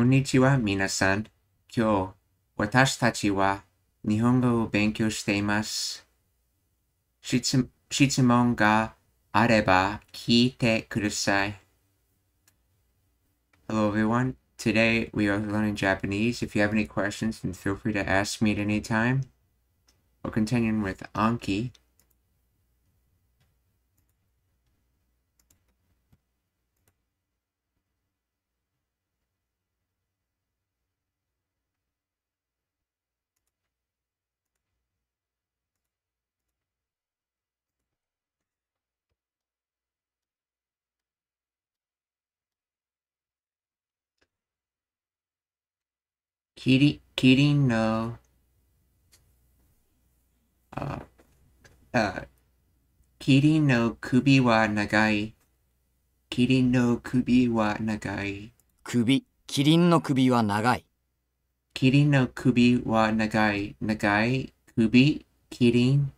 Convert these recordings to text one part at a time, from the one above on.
こんにちは、皆さん。今日、私たちは日本語を勉強しています。質質問があれば聞いてください。Hello everyone. Today we are learning Japanese. If you have any questions, then feel free to ask me at any time. We're continuing with Anki. キリ、キリンの、あ、あ、キリンの首は長い。キリンの首は長い。首、キリンの首は長い。キリンの首は長い。長い首、キリン。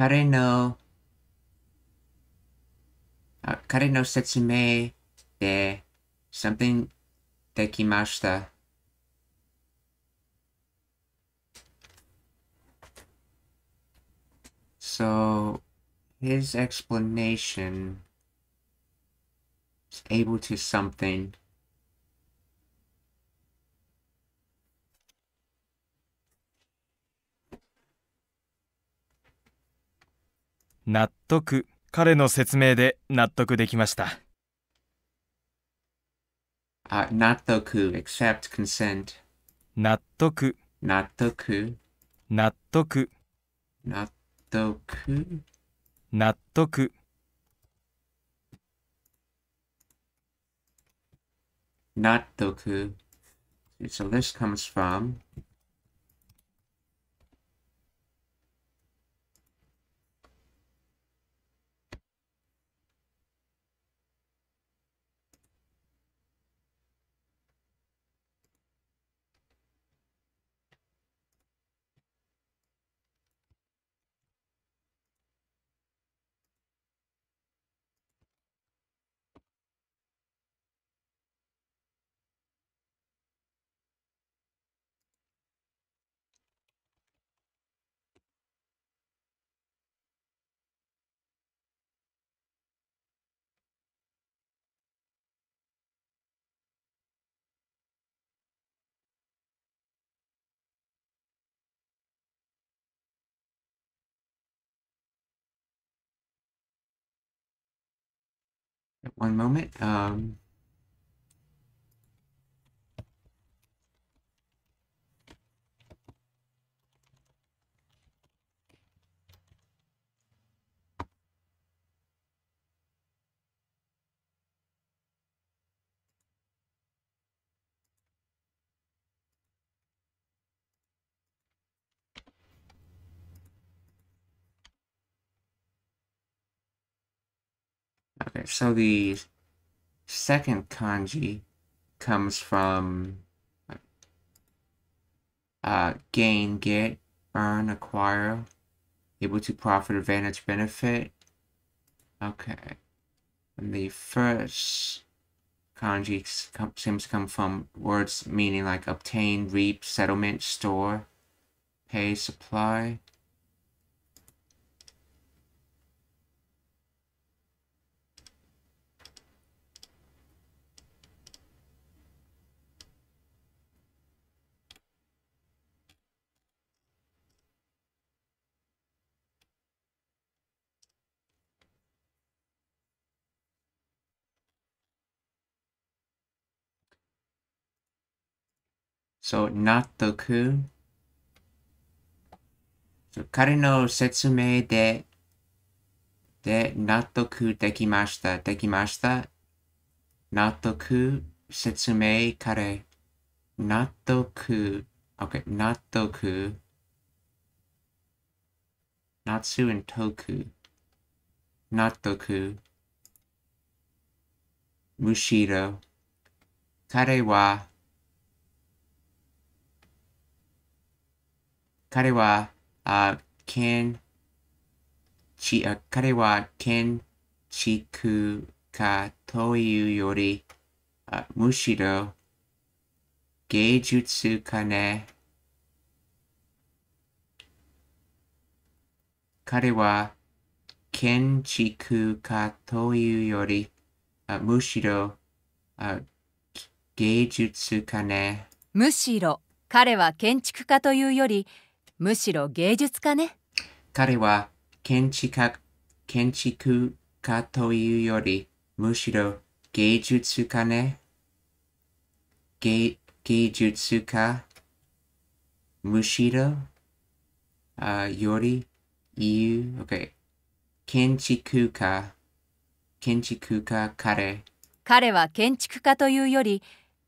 彼の、あ彼の説明で something できました。So his explanation is able to something. 納得彼の説明で納得できました。納得、except consent。納得。納得。納得。納得。納得。納得。So this comes from 1 moment. Um, Okay, so the second kanji comes from uh, gain, get, earn, acquire, able to profit, advantage, benefit. Okay. And the first kanji seems to come from words meaning like obtain, reap, settlement, store, pay, supply. So, 納得。So 彼の説明で、で、納得できました。できました。納得、説明、彼。納得。OK、納得。natsu and toku. 納得。むしろ。彼は彼は、あ、建ち、あ彼は建築家というより、あむしろ芸術家ね。彼は建築家というより、あむしろあ芸術家ね。むしろ彼は建築家というよりむしろ芸術家ね彼は建築家建築家というより、むしろ芸術家ね。芸芸術家、むしろ、あより、言う、OK。建築家、建築家、彼。彼は建築家というより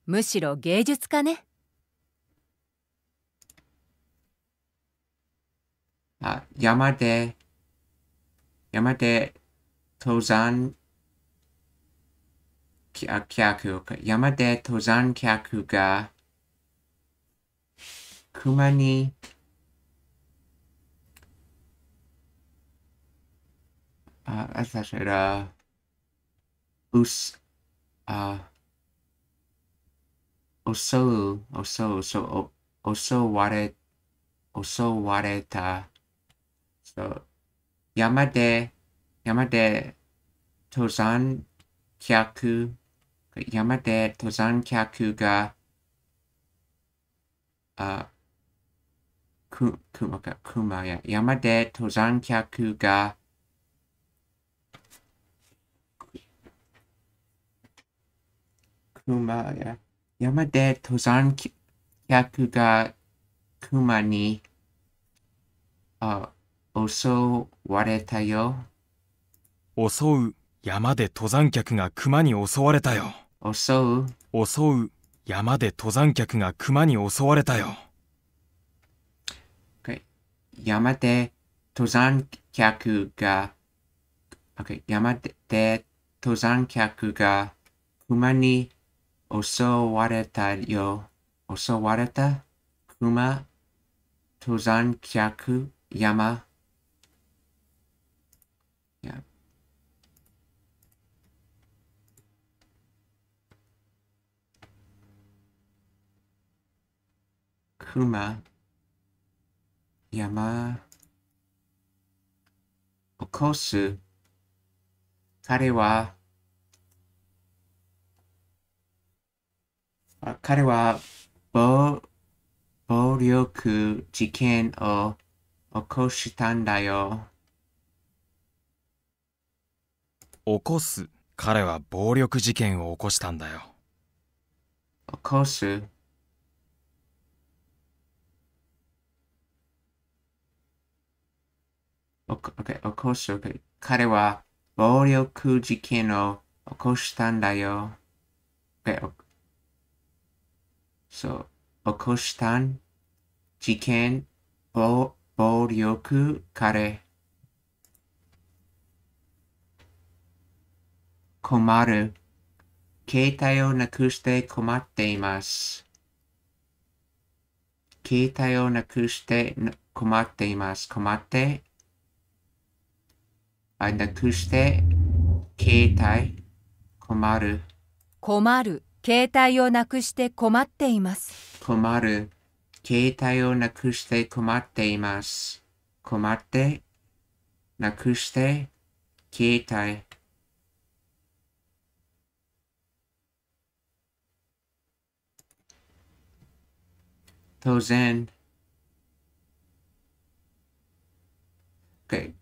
むしろ芸術家ねあ山で、山で登山客、山で登山客が熊にあ、あたしら、うす、あ、襲う、襲う、そう、襲われ、襲われた。そう山で、山で登山客、山で登山客が、あ、く、熊か、熊や、山で登山客が、熊や、山で登山客が熊に、あ、襲われたよ。襲う山で登山客が熊に襲われたよ襲う襲う山で登山客が熊に襲われたよ山で登山客が、okay、山で登山客が熊に襲われたよ。襲われた熊、登山客、山。Yeah. 熊、山、起こす。彼は、あ彼は暴暴力事件を起こしたんだよ。起こす彼は暴力事件を起こしたんだよ起こす。おこ OK 起こす。OK 彼は暴力事件を起こしたんだよ。OK そう、起こしたん事件、暴暴力、彼。困る。携帯をなくして困っています。携帯をなくして困っています。困って、あ、なくして、携帯、困る。困る携帯をなくして困っています困る。携帯をなくして困っています。困って、なくして、携帯。当然。Okay.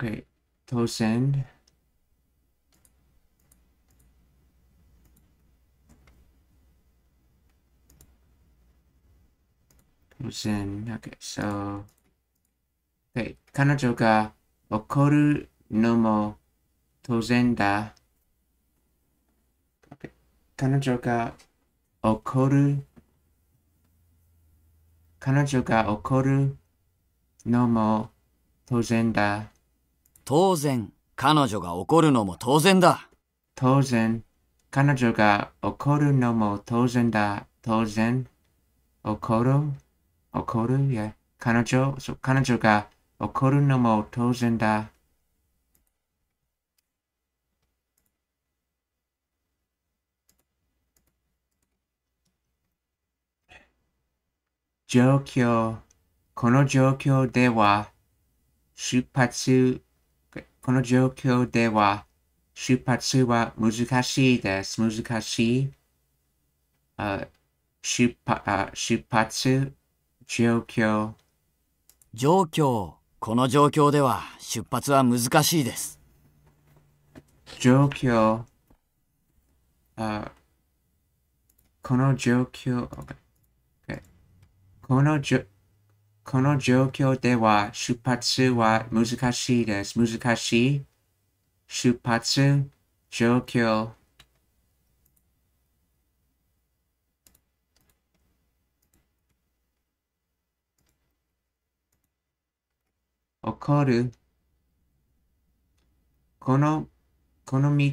Okay. 当然。当然。Okay, so. Okay. 彼女が怒るのも当然だ。Okay. 彼女が怒る彼女が怒るのも当然だ。当然、彼女が怒るのも当然だ。当然、彼女が怒るのも当然だ。当然、怒る、怒る、や、彼女、そ彼女が怒るのも当然だ。状況、この状況では、出発、この状況では、出発は難しいです。難しい。あ出発あ出発、状況、状況。この状況では出発は難しいです。状況、あこの状況、OK OK このじょこの状況では出発は難しいです。難しい。出発、状況。起こる。この、この道、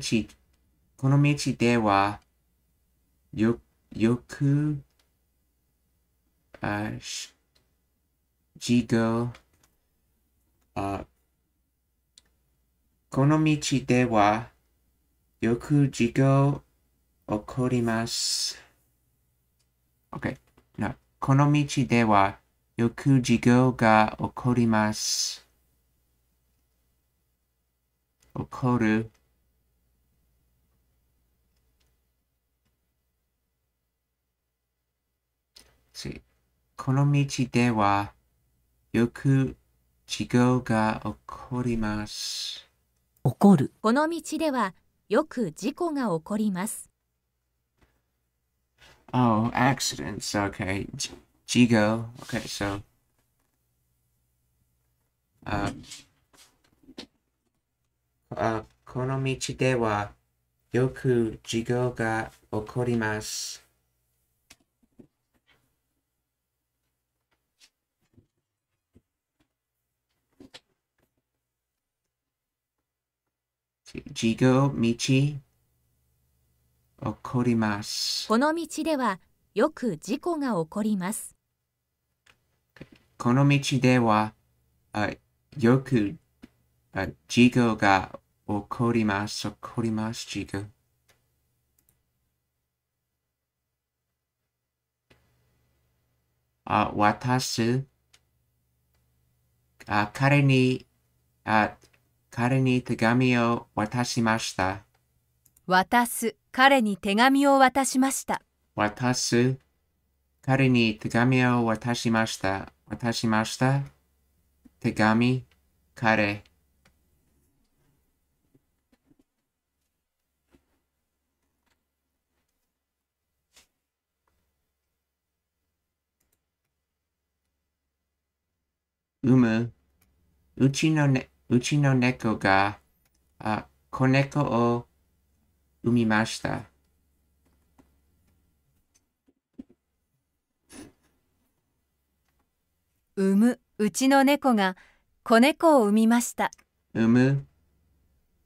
この道では、よ、よく、あ、し、事故、あ、この道では、よく事故起こります。OK。な、この道では、よく事故が起こります。起こる。この道では、よく事故が起こります。起こる、この道ではよく事故が起こります。Oh, accidents. Okay. Jigo. Okay, so. Uh, uh, この道ではよく事故が起こります。事故道起こります。この道ではよく事故が起こります。この道では、あよくあ事故が起こります。起こります、事故。あ渡す。あ彼にあ、彼に手紙を渡しました。渡す彼に手紙を渡しました。渡す。彼に手紙を渡しました。渡しました。手紙、彼。産む。うちのね、うちの猫が、あ、子猫を産みました。産むうちの猫が子猫を産みました。産む。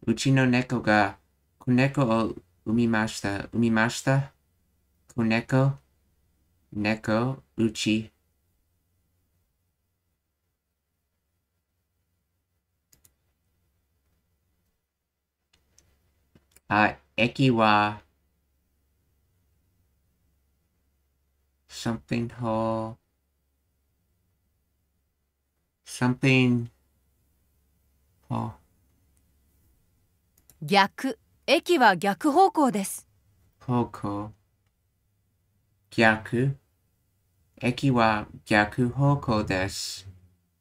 うちの猫が子猫を産みました。産みました。子猫、猫、うち。あ、駅は something hall something hall 逆。駅は逆方向です。方向逆駅は逆方向です。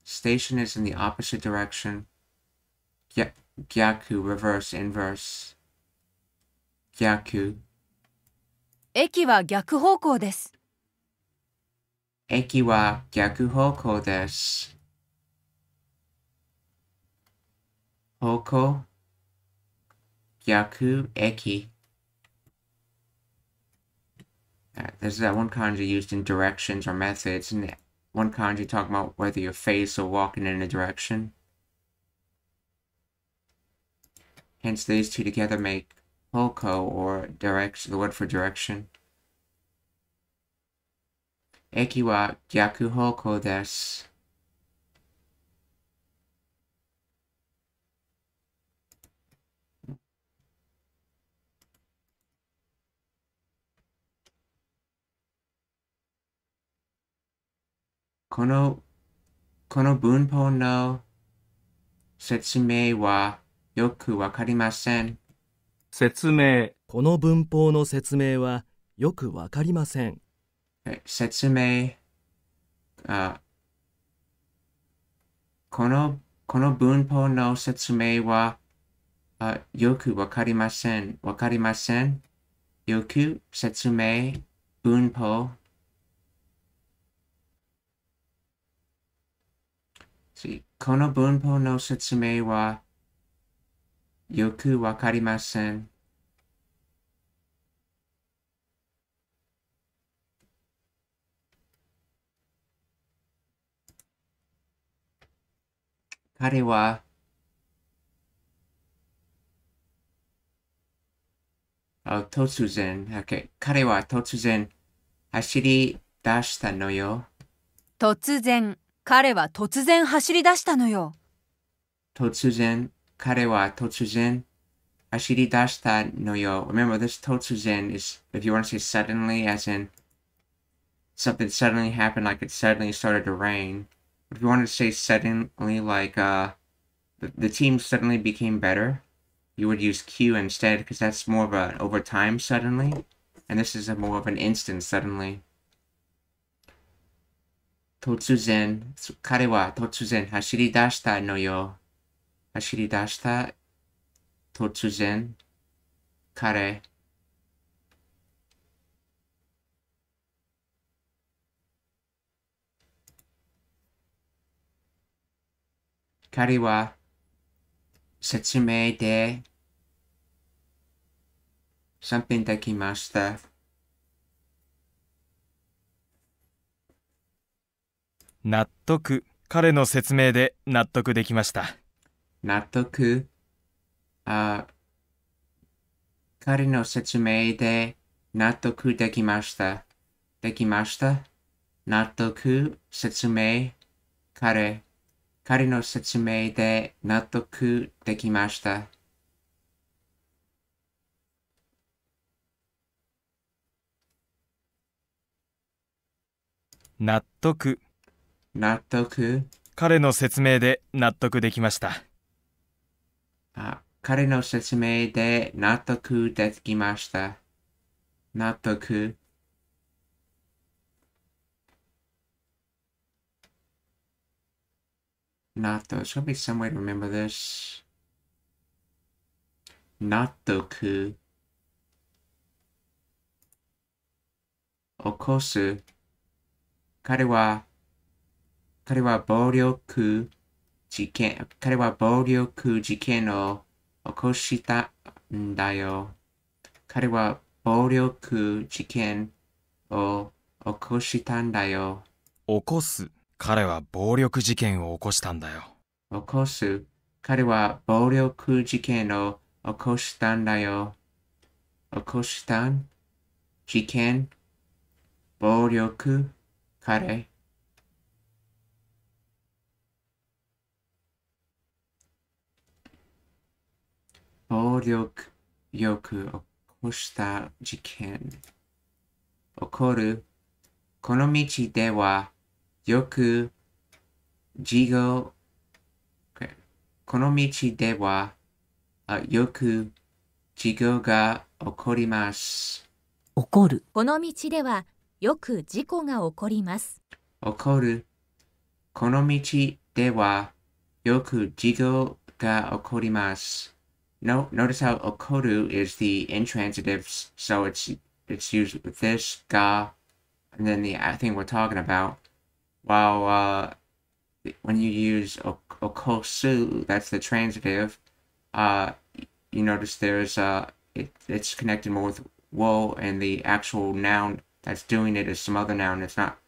Station is in the opposite direction. Gya- Gyaku, reverse, inverse. Gyaku. 駅は逆方向です。 Eki wa gyaku hoko desu. Hoko. Gyaku eki. Uh, There's that one kanji used in directions or methods, and one kanji talking about whether you're face or walking in a direction. Hence, these two together make hoko or direction, the word for direction. Eki wa gyaku hoko desu. Kono, kono bunpo no setsumei wa yoku wakarimasen. 説明、この文法の説明はよくわかりません。Eh, 説明、あ、この、この文法の説明は、あ、よくわかりません。わかりません。よく説明、文法。次この文法の説明は、よくわかりません。彼は、あ突然、彼は突然走り出したのよ。突然、彼は突然走り出したのよ。突然、彼は突然走り出したのよ。Remember, this 突然 is, if you want to say suddenly, as in something suddenly happened, like it suddenly started to rain. If you want to say suddenly, like uh, the, the team suddenly became better, you would use Q instead, because that's more of an over time suddenly, and this is a more of an instant suddenly. 突然、彼は突然走り出したのよ。 走り出した突然彼彼は説明で something できました。納得。彼の説明で納得できました。納得。あ彼の説明で納得できました。できました？納得、説明、彼。彼の説明で納得できました。納得。納得。彼の説明で納得できました。あ彼の説明で納得できました。納得。納得。s h o be some way to 納得。起こす。彼は、彼は暴力。事件、彼は暴力事件を起こしたんだよ。彼は暴力事件を起こしたんだよ。起こす。彼は暴力事件を起こしたんだよ。起こす。彼は暴力事件を起こしたんだよ。起こしたん事件暴力彼暴力よく起こした事件起こるこの道ではよく事故 Okay この道ではあよく事故が起こります。起こる。この道ではよく事故が起こります。起こる。この道ではよく事故 ga okorimasu. No, notice how okoru is the intransitive, so it's it's used with this ga, and then the thing we're talking about. While uh, when you use okosu, that's the transitive. Uh, you notice there's uh, it, it's connected more with wo, and the actual noun that's doing it is some other noun. It's not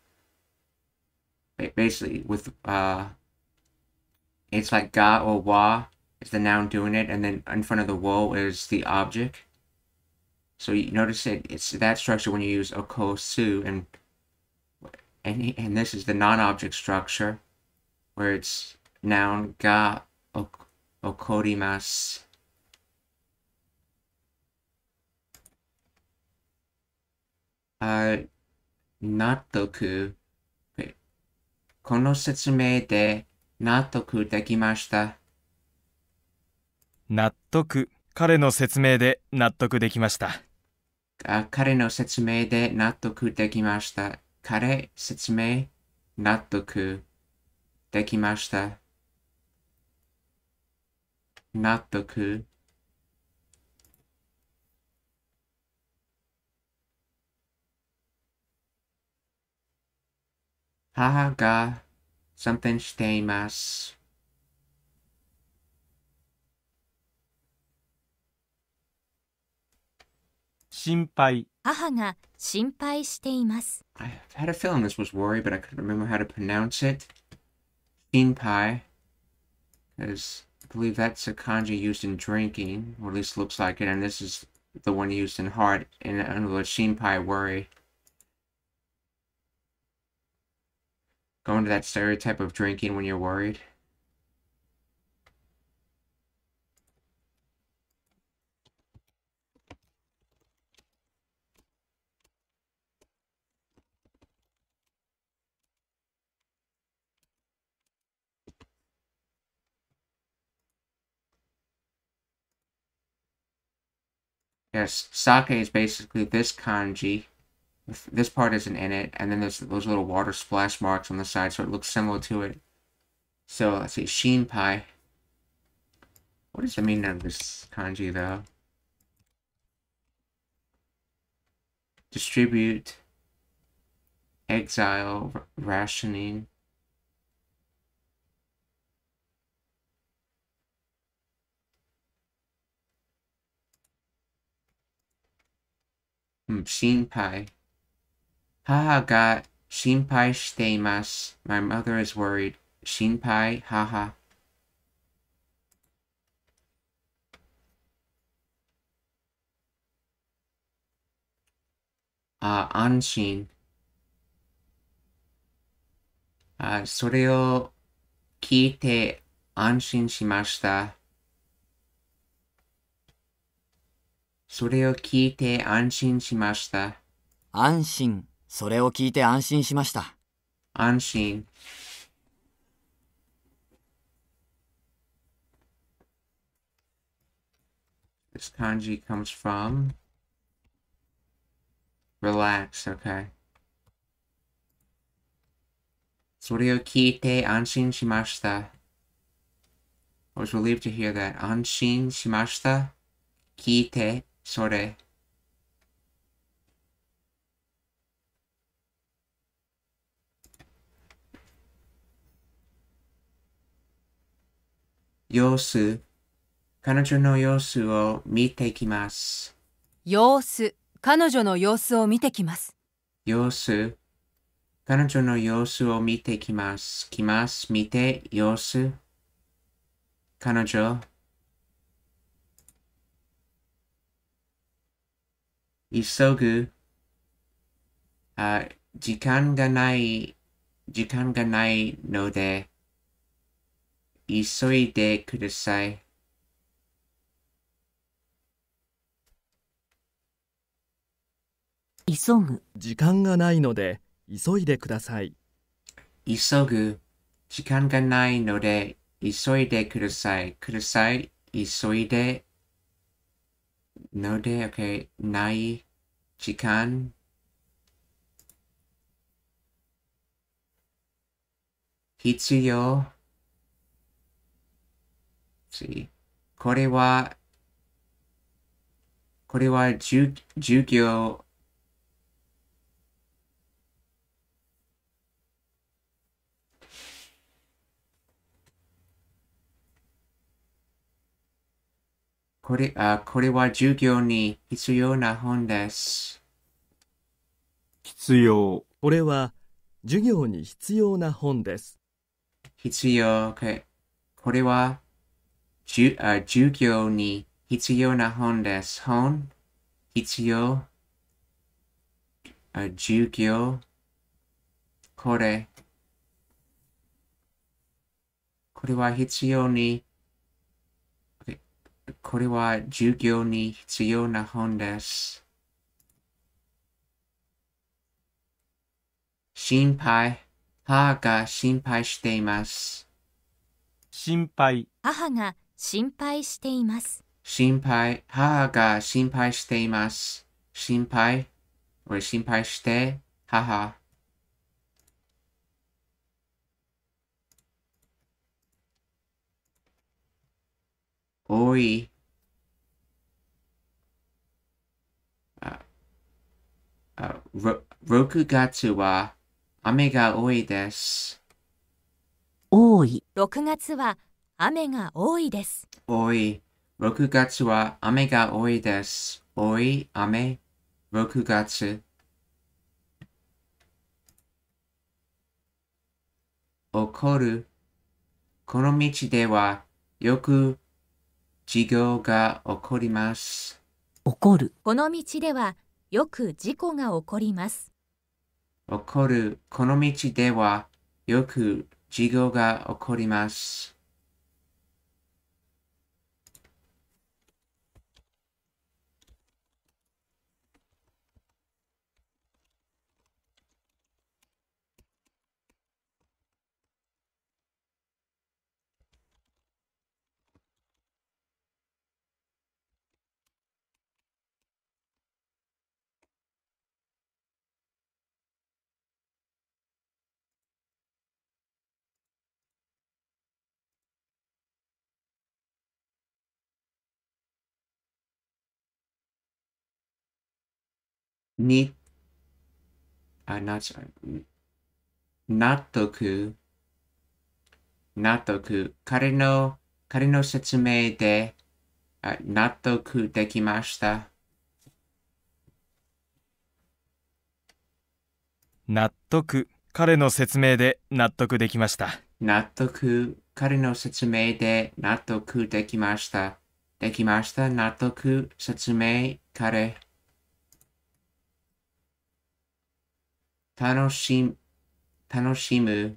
basically with uh, it's like ga or wa is the noun doing it, and then in front of the wo is the object. So you notice it, it's that structure when you use okosu, and and and this is the non-object structure, where it's noun ga ok, okorimasu. Uh, 納得。この説明で納得できました。 納得。彼の説明で納得できました。あ彼の説明で納得できました。彼説明納得できました。納得。母が something しています。心配。母が心配しています。 I had a feeling this was worry, but I couldn't remember how to pronounce it. Shinpai. Because I believe that's a kanji used in drinking, or at least looks like it, and this is the one used in heart. In other words, shinpai, worry. Going to that stereotype of drinking when you're worried. Yes, sake is basically this kanji. This part isn't in it, and then there's those little water splash marks on the side, so it looks similar to it. So let's see, shinpai. What is the meaning of this kanji though? Distribute, exile, 心配。母が心配しています。My mother is worried. 心配、母。あ安心あ。それを聞いて安心しました。それを聞いて安心しました。安心。それを聞いて安心しました。安心。This kanji comes from relax, okay. それを聞いて安心しました。I was relieved to hear that. 安心しました。聞いて、それ。様子。彼女の様子を見てきます。様子。彼女の様子を見てきます。様子。彼女の様子を見てきます。きます。見て、様子。彼女。急ぐ。あ、時間がない、時間がないので、急いでください。急ぐ。時間がないので急いでください。急ぐ。時間がないので、急いでください。ください。急いで。ので、OK。ない。時間。必要。次。これは、これは授授業、これあこれは授業に必要な本です。必要、これは授業に必要な本です。必要、これはじゅあ授業に必要な本です。本、必要、あ授業、これ。これは必要に、これは授業に必要な本です。心配、母が心配しています。心配、母が心配しています。心配、母が心配しています。心配、俺心配して、母。多い。あ、あ、ろ6月は雨が多いです。多い、6月は雨が多いです。多い。6月は雨が多いです。多い雨。6月。起こる。この道ではよく授業が起こります。起こる、この道ではよく事故が起こります。起こる。この道ではよく授業が起こります。に、あ、な、納得、納得、彼の、彼の説明で、あ納得できました。納得、彼の説明で納得できました。納得、彼の説明で納得できました。できました。納得、説明、彼。楽しむ、楽しむ。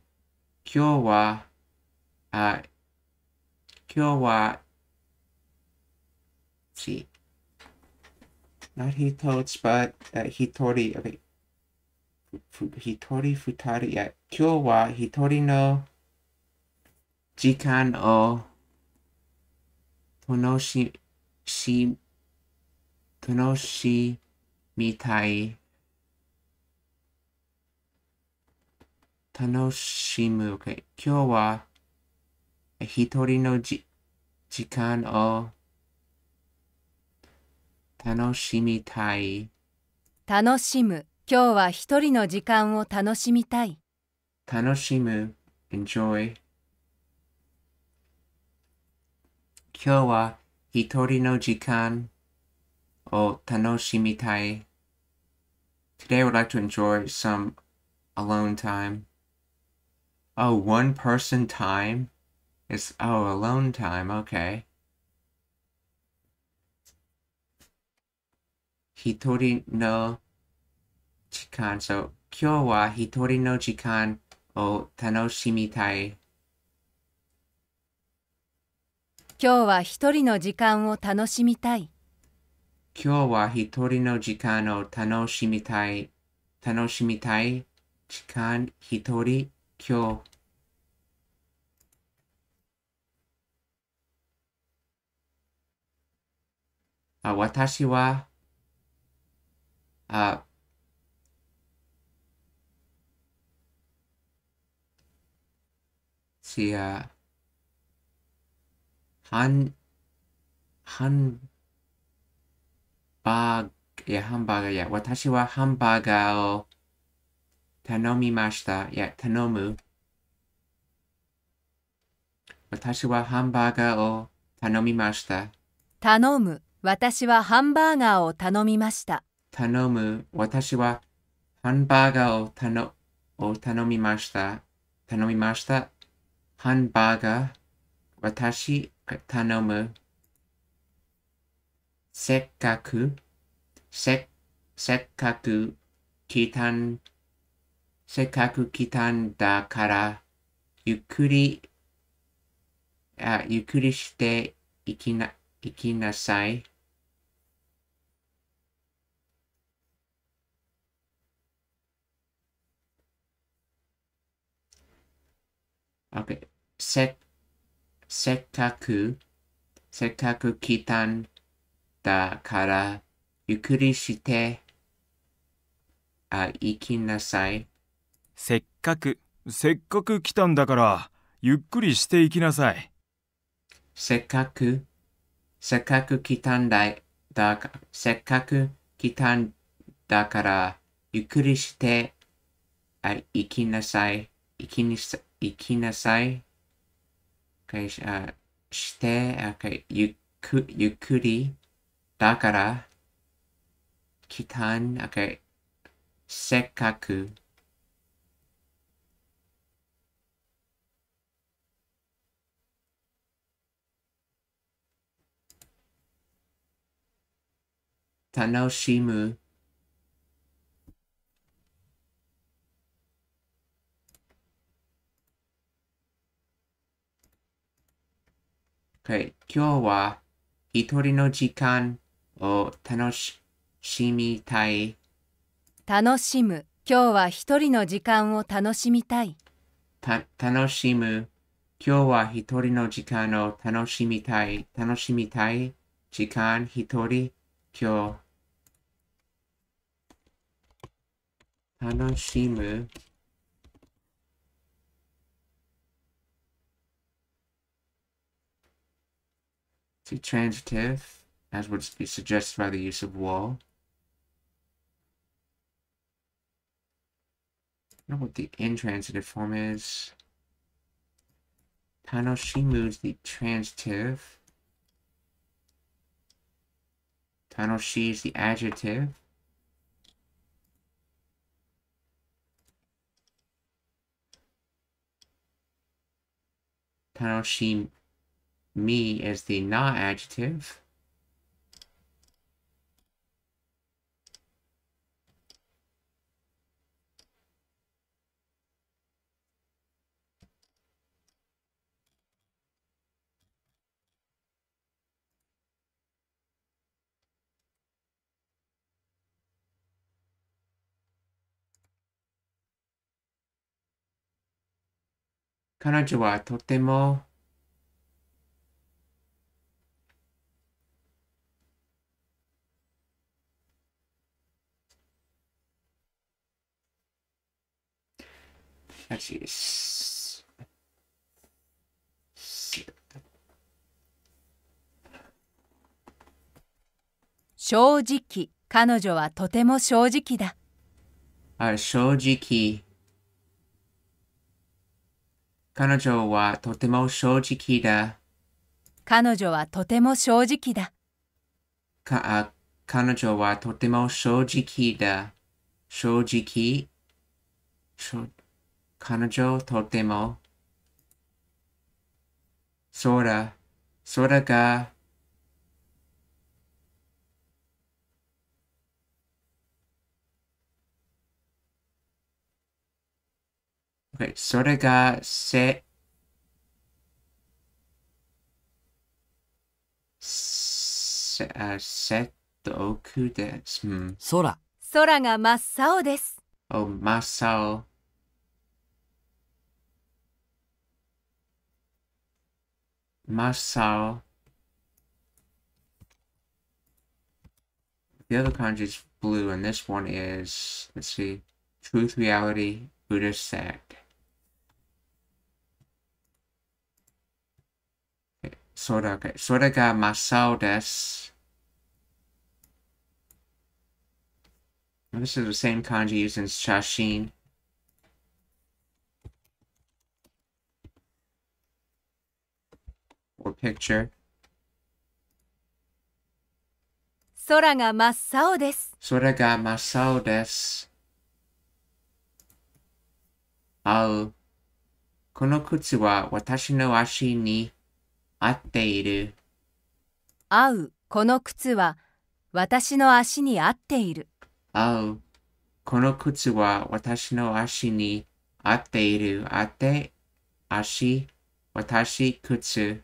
今日は、あ、今日は、see, not 一つ but、uh, 一人、okay. 一人二人、いや、今日は一人の楽し、む。Okay. 今日は一人のじ時間を楽しみたい。楽しむ。今日は一人の時間を楽しみたい。楽しむ。enjoy。今日は一人の時間を楽しみたい。Today I would like to enjoy some alone time. Oh, one person time? It's, oh, alone time, okay. 一人の時間、so 今日は一人の時間を楽しみたい。今日は一人の時間を楽しみたい。今日は一人の時間を楽しみたい。楽しみたい。時間一人今日。あ私は、あ、しあ、ハン、ハンバーガー、いや、ハンバーガー、いや、私はハンバーガーを頼みました。いや、頼む。私はハンバーガーを頼みました。頼む。私はハンバーガーを頼みました。頼む。私はハンバーガーを頼を頼みました。頼みました。ハンバーガー。私、頼む。せっかく、せ、せっかく来たん、せっかく来たんだから、ゆっくり、あゆっくりして行きな、行きなさい。OK。せ、せっかく、せっかく来たんだから、ゆっくりして、あ、行きなさい。せっかく、せっかく来たんだから、ゆっくりしていきなさい。せっかく、せっかく来たんだい、だか、せっかく来たんだから、ゆっくりして、あ、行きなさい。行きにさ、行きなさい。Okay, あして、okay, ゆっく、ゆっくり、だから、来たん、okay, せっかく、楽しむ、Okay, 今日は一人の時間を楽しみたい。楽しむ。今日は一人の時間を楽しみたい。た楽しむ。今日は一人の時間を楽しみたい。楽しみたい。時間一人。今日。Hanashimo to transitive, as would be suggested by the use of wall. I don't know what the intransitive form is. Tanoshimu is the transitive. Tanoshi is the adjective. Tanoshi me is the not adjective. 彼女はとても悲しい。正直、彼女はとても正直だ。あ正直。彼女はとても正直だ。彼女はとても正直だ。かあ彼女はとても正直だ。正直？彼女とてもそらそらが Okay, それがせ、せ、あ、せとくです。うん。空、空が真っ青です。お、まさお。まさお。The other kanji is blue, and this one is, let's see, truth, reality, Buddhist sect. それ、okay. それが真っ青です。This is the same kanji used in 写真。or picture. 空が真っ青です。それが真っ青です。青。この靴は私の足に 合っている。合う、この靴は私の足に合っている。青。この靴は私の足に合っている。合って、足、私、靴。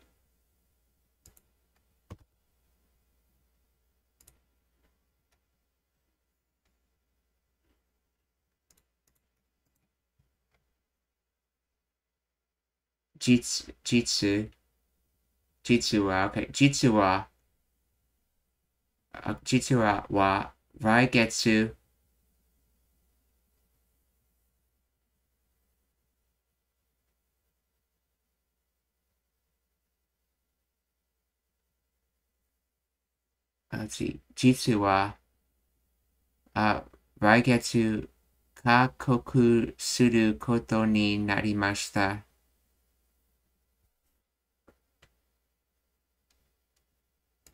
実、実、実は、OK、実は、実は、は、来月、あじ実は、あ来月、帰国することになりました。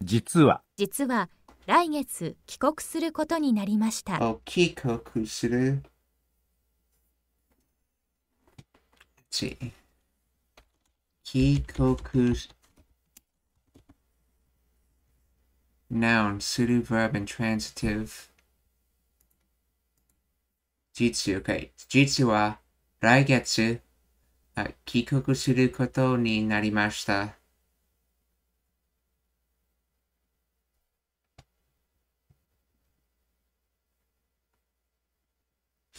実は、実は来月帰国することになりました。お帰国する？ち帰国す Noun する verb intransitive 実 OK 実は来月あ帰国することになりました。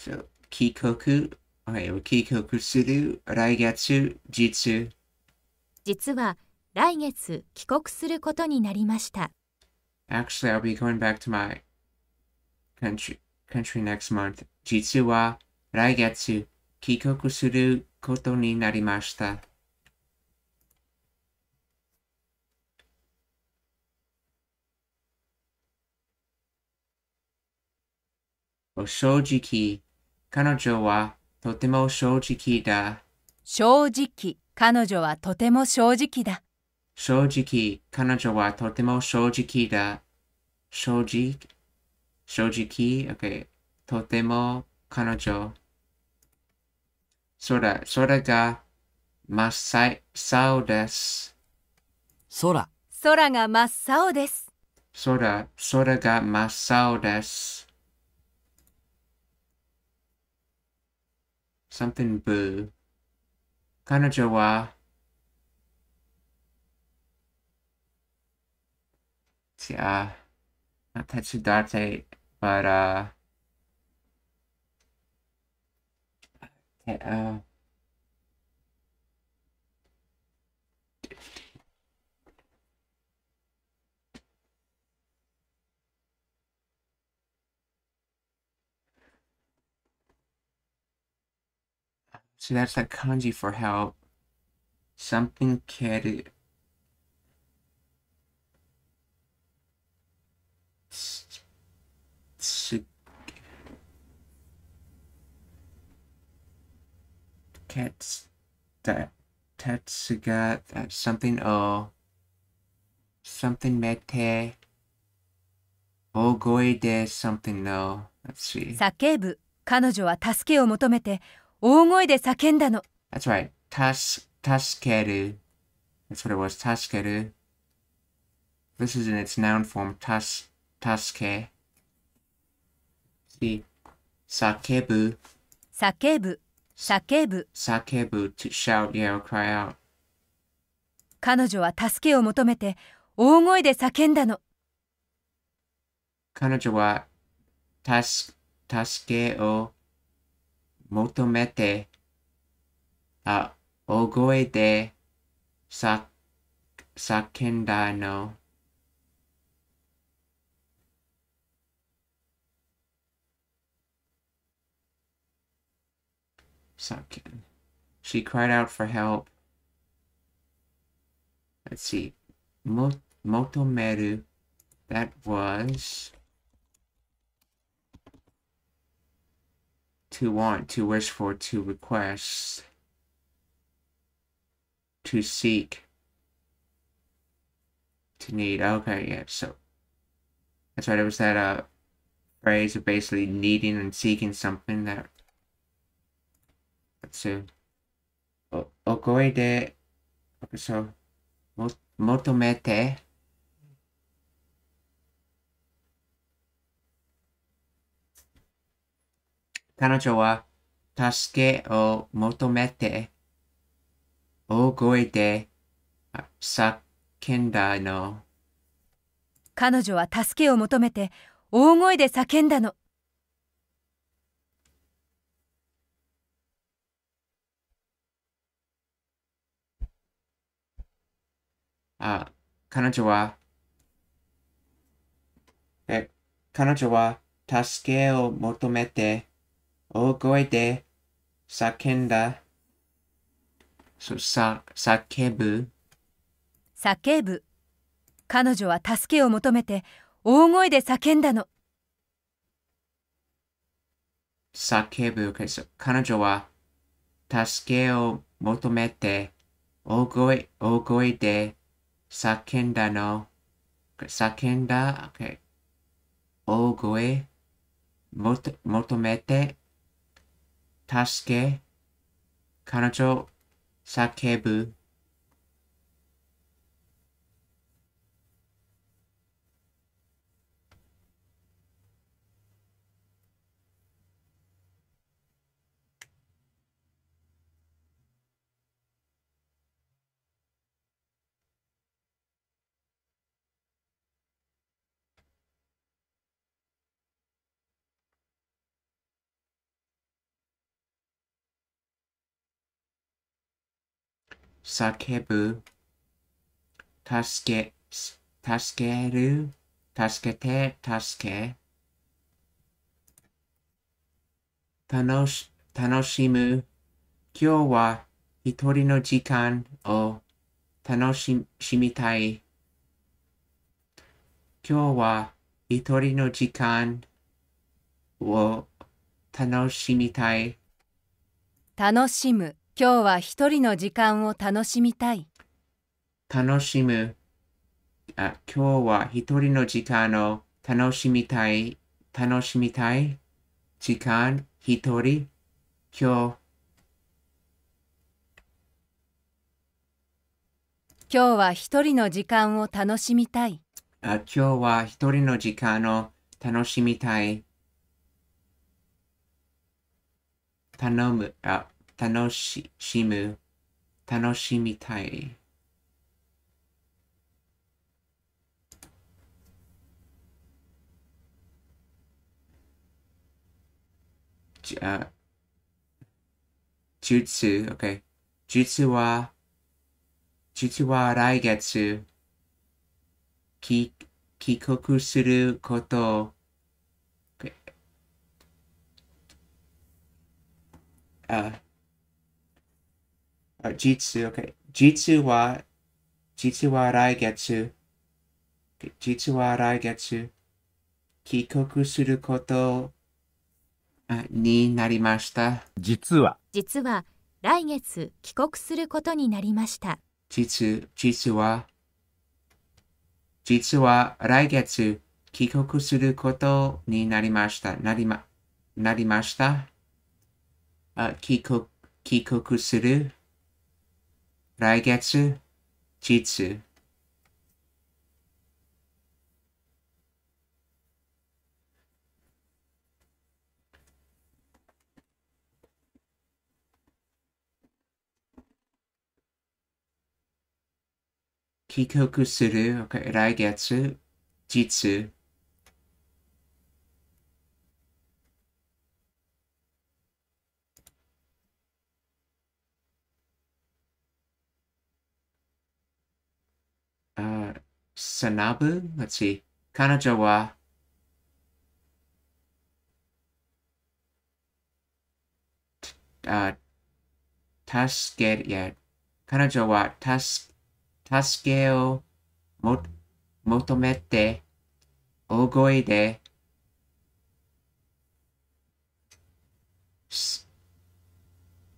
So, 帰国、はい、帰国する、来月、実、実は来月帰国することになりました。 Actually, I'll be going back to my country, country next month. 実は、来月、帰国することになりました。お正直、 彼女はとても正直だ。正直、彼女はとても正直だ。正直、彼女はとても正直だ。正直、正直、OK。とても彼女。それ、それが真っ青です。空、空が真っ青です。それ、それが真っ青です。Something boo. 彼女は、じゃあ、手伝って、but, uh, て So that's like kanji for help. Something carry. S- s- Cats. That. Tatsuga. That's something. Oh. Something mete. Ogoi de something no. Let's see. 叫ぶ。彼女は助けを求めて 大声で叫んだの。That's right. Tas taskeru. That's what it was. Taskeru. This is in its noun form. Tas taske. See. Sakebu. 叫ぶ。叫ぶ。Sakebu to shout, yell, cry out. 彼女は助けを求めて大声で叫んだの。彼女は tas taske o motomete. Ah, ogoe de sak sakenda no. Saken. She cried out for help. let's see. Mo motomeru. That was to want, to wish for, to request, to seek, to need. Okay, yeah, so that's right. It was that uh phrase of basically needing and seeking something that. Let's see. O okoe. Okay, so. Mo motomete. 彼女は助けを求めて大声であ叫んだの。彼女は助けを求めて大声で叫んだの。あ、彼女は、え、彼女は助けを求めて大声で叫んだ。そ、さ、叫ぶ。叫ぶ。彼女は助けを求めて大声で叫んだの。叫ぶ。彼女は助けを求めて大声、大声で叫んだの。叫んだ。Okay. 大声、もと求めて、助け、彼女、叫ぶ。叫ぶ、助け、助ける、助けて、助け。楽し、楽しむ。今日は一人の時間を楽しみたい。今日は一人の時間を楽しみたい。楽しむ。今日は一人の時間を楽しみたい。楽しむ。あ今日は一人の時間を楽しみたい。楽しみたい。時間、一人、今日。今日は一人の時間を楽しみたい。あ今日は一人の時間を楽しみたい。頼む。あ楽しむ。楽しみたい。じゃあ、術、OK。術は、術は来月、帰帰国すること、OK あ、あ実、OK。実は、実は来月、実は来月、帰国することあになりました。実は、実は来月帰国することになりました。実、実は、実は来月帰国することになりました。なりま、なりました。あ帰国、帰国する。来月、実。帰国する。OK 来月、実。あ、学ぶ ?Let's see. 彼女は、あ、助け、いや、彼女は助助けをも求めて、大声で、す、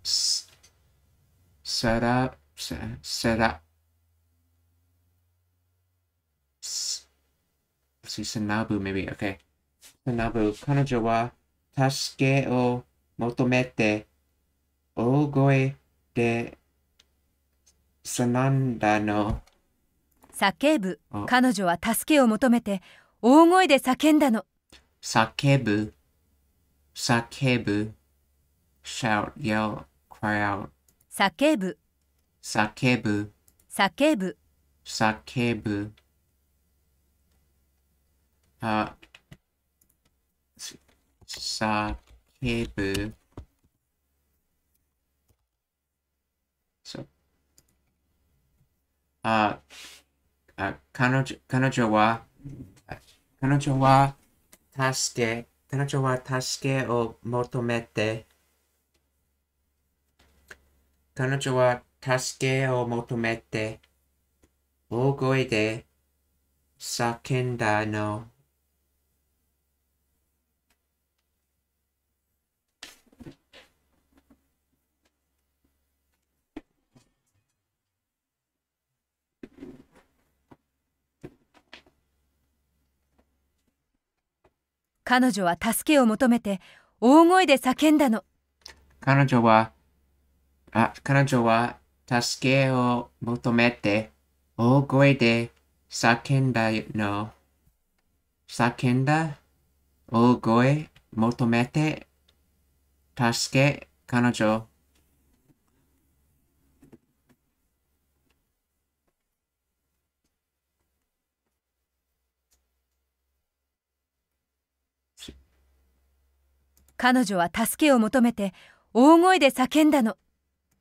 す、さら、さ、さら、す、see, スナブ maybe, okay. スナブ、彼女は助けを求めて、大声で、さなんだの。叫ぶ彼女は助けを求めて大声で叫んだの叫ぶ、叫ぶ、shout, yell, cry out, 叫ぶ叫ぶ、叫ぶ叫ぶ。あ、す叫ぶ。あ、あ彼女、彼女は、彼女は、助け、彼女は助けを求めて、彼女は助けを求めて、大声で叫んだの。彼女は助けを求めて大声で叫んだの彼女は、あ、彼女は助けを求めて大声で叫んだの。叫んだ大声求めて助け彼女。彼女は助けを求めて大声で叫んだの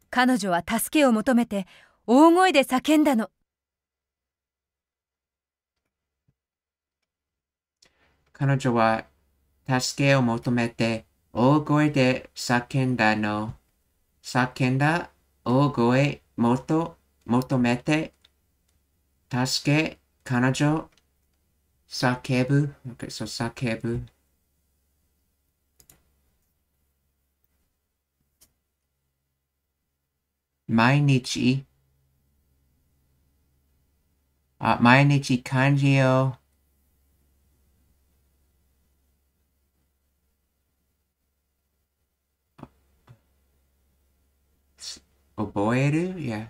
彼女は助けを求めて大声で叫んだの彼女は助けを求めて大声で叫んだの。叫んだ大声もと求めて助け彼女叫ぶ。Okay, so 叫ぶ。毎日あ毎日漢字を覚える ?Yeah.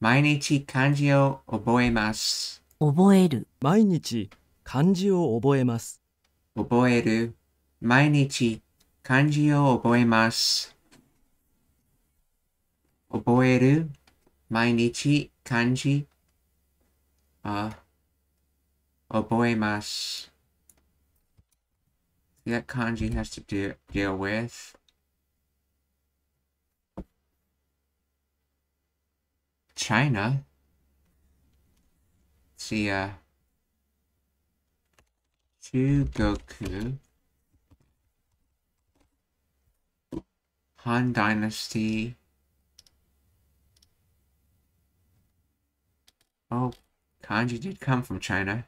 毎日漢字を覚えます。覚える、毎日漢字を覚えます。覚える。毎日漢字を覚えます。覚える。毎日漢字あ覚えます。That kanji has to do, deal with China. See, uh, Chugoku, Han Dynasty. Oh, kanji did come from China.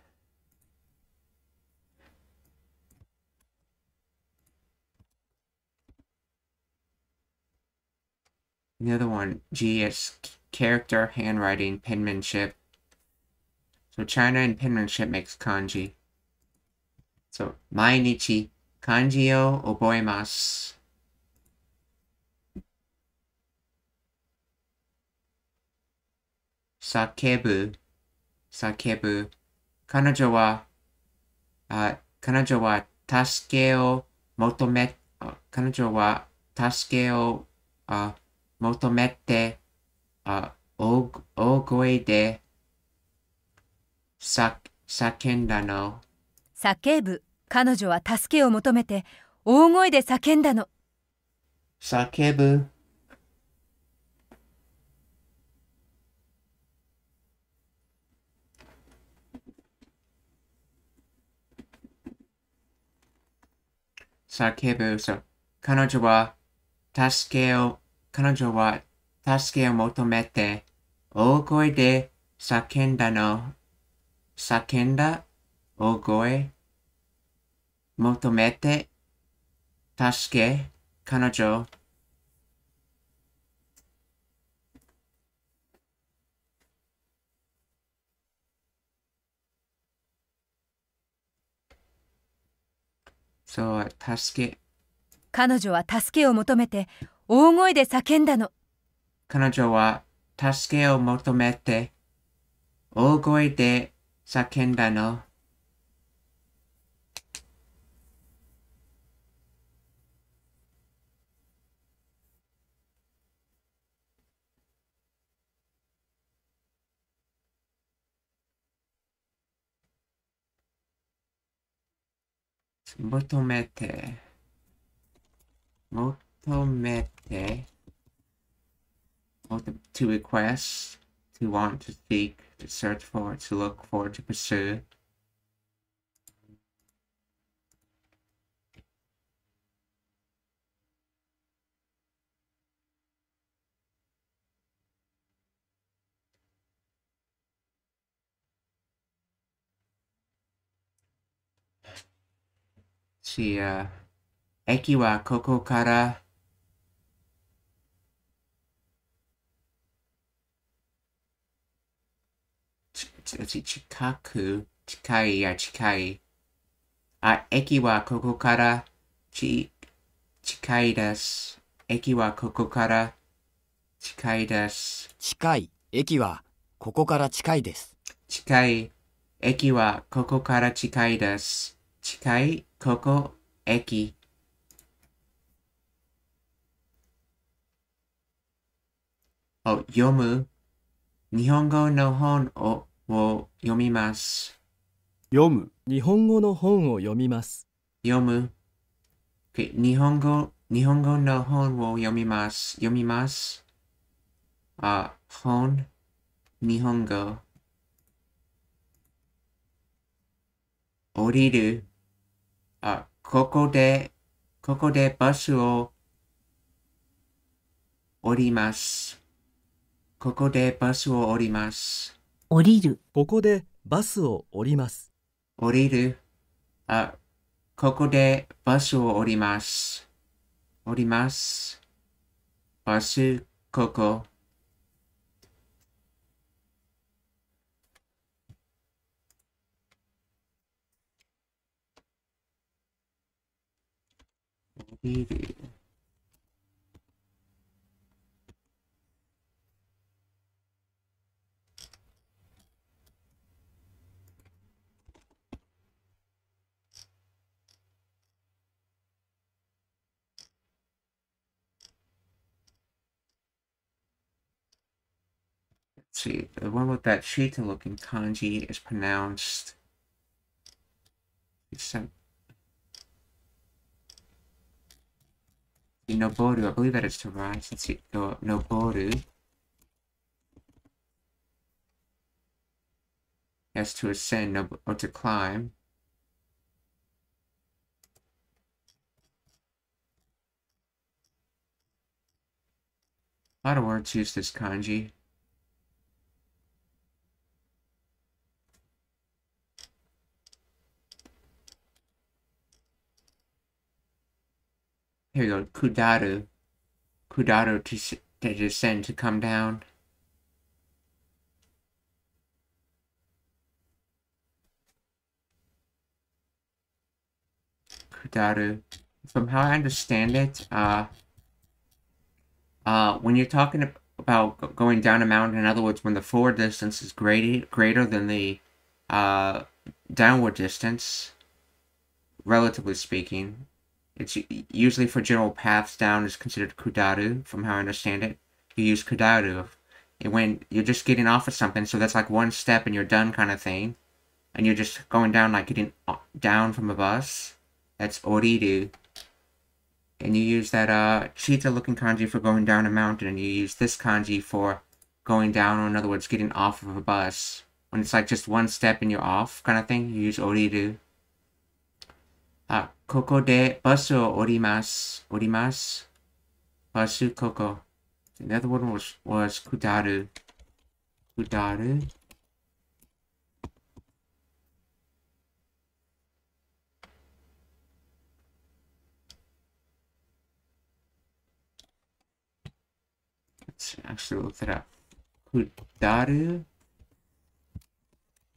The other one, G, is character, handwriting, penmanship. So China and penmanship makes kanji. So, mainichi kanji o oboemasu. 叫ぶ、叫ぶ。彼女は、あ彼女は助けを求め、あ彼女は助けをあ求めて、あ大大声でさ叫んだの。叫ぶ彼女は助けを求めて大声で叫んだの叫ぶ。叫ぶ。そう。彼女は助けを、彼女は助けを求めて、大声で叫んだの、叫んだ、大声、求めて、助け、彼女、そう、助け、彼女は助けを求めて大声で叫んだの。彼女は助けを求めて、大声で叫んだの。求めて、求めて、to request, to want, to seek, to search for, to look for, to pursue. Uh, 駅はここから近く、近いや近い。あ、駅はここからち近いです。駅はここから近いです。近い。駅はここから近いです。近い。駅はここから近いです。近い、ここ、駅。を読む。日本語の本をを読みます。読む、日本語の本を読みます。読む。日本語、日本語の本を読みます。読みます。あ、本、日本語。降りる。あ、ここで、ここでバスを降ります。ここでバスを降ります。降りる、ここでバスを降ります。降りる。あ、ここでバスを降ります。降ります。バス、ここ。Beauty. see, the one with that cheetah looking kanji is pronounced. Some. Noboru, I believe that is to rise. Let's see, go Noboru. Yes, to ascend no, or to climb. A lot of words use this kanji. Here you go, kudaru. Kudaru to, to descend, to come down. Kudaru. From how I understand it, uh, uh, when you're talking about going down a mountain, in other words, when the forward distance is greater greater than the uh, downward distance, relatively speaking, it's usually for general paths down is considered kudaru, from how I understand it. You use kudaru when you're just getting off of something, so that's like one step and you're done kind of thing. And you're just going down like getting down from a bus. That's oriru. And you use that uh cheetah looking kanji for going down a mountain and you use this kanji for going down or in other words getting off of a bus. When it's like just one step and you're off kind of thing, you use oriru. あ、ここでバスを降ります。降ります。バスここ。The one was, was 下る。下る。Let's actually look that up. 下る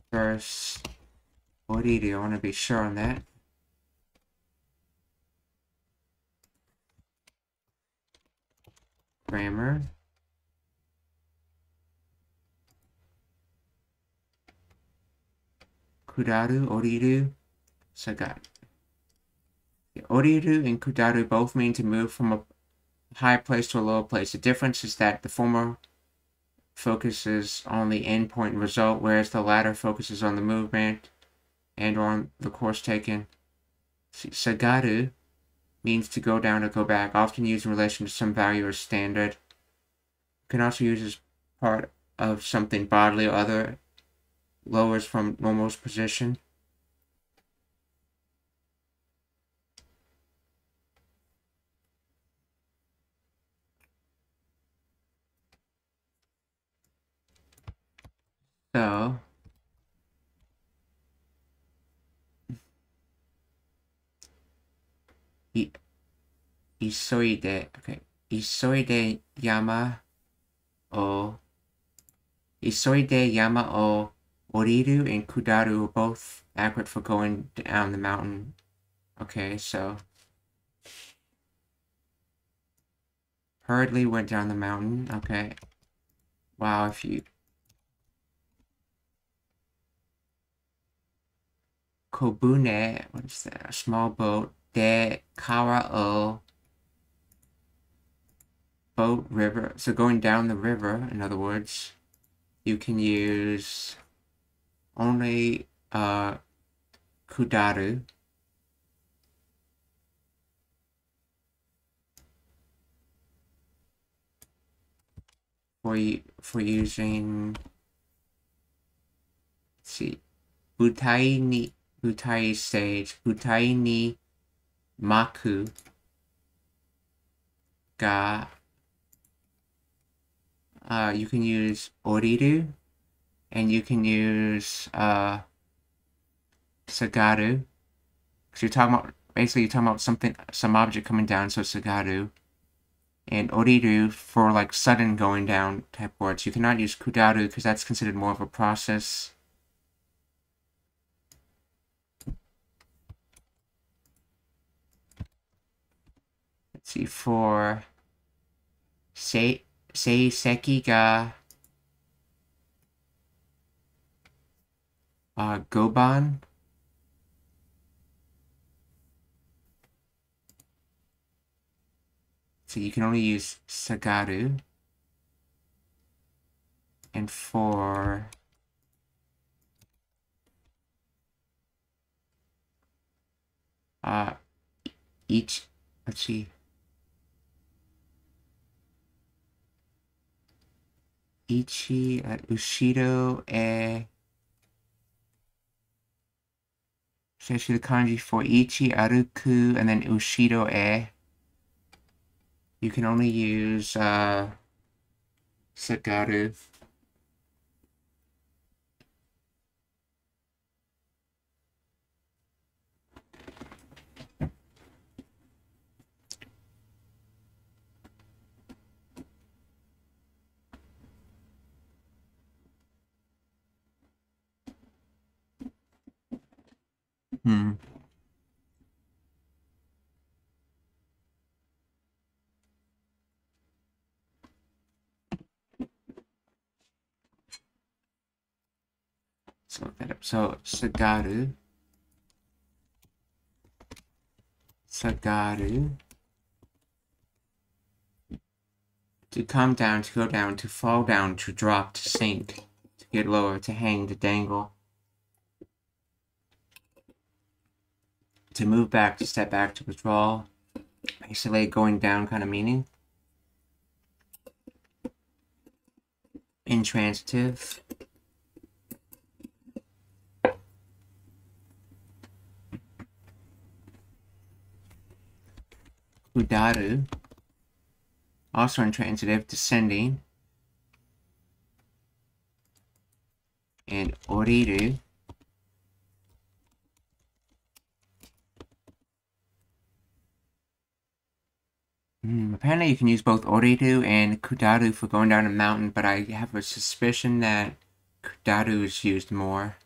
verse want to be sure on that. Grammar. Kudaru, Oriru, Sagat. Oriru and Kudaru both mean to move from a high place to a low place. The difference is that the former focuses on the endpoint result, whereas the latter focuses on the movement and on the course taken. Sagaru means to go down or go back, often used in relation to some value or standard. You can also use as part of something bodily or other lowers from normal's position. So, I, isoide, okay, isoide yama o, isoide yama o oriru and kudaru are both accurate for going down the mountain. Okay, so hurriedly went down the mountain. Okay, wow, if you Kobune, what is that? A small boat. De Kara o boat river. So going down the river, in other words, you can use only uh, Kudaru. For, you for using, see, Butai ni Butai stage, Butai ni Maku ga uh, you can use Oriru and you can use uh, Sagaru because you're talking about basically you're talking about something some object coming down so Sagaru and Oriru for like sudden going down type words you cannot use Kudaru because that's considered more of a process. Let's see, for Sei, Seiseki ga uh, Goban. So you can only use Sagaru. And for uh, each, let's see, Ichi at Ushido e Especially the kanji for Ichi, Aruku, and then Ushido e. You can only use uh, Sagaru. Hmm. Let's look that up. So, Sagaru. Sagaru. To come down, to go down, to fall down, to drop, to sink, to get lower, to hang, to dangle. To move back, to step back, to withdraw. Basically going down kind of meaning. Intransitive. Udaru. Also intransitive, descending. And Oriru. Hmm, apparently you can use both Oriru and Kudaru for going down a mountain, but I have a suspicion that Kudaru is used more.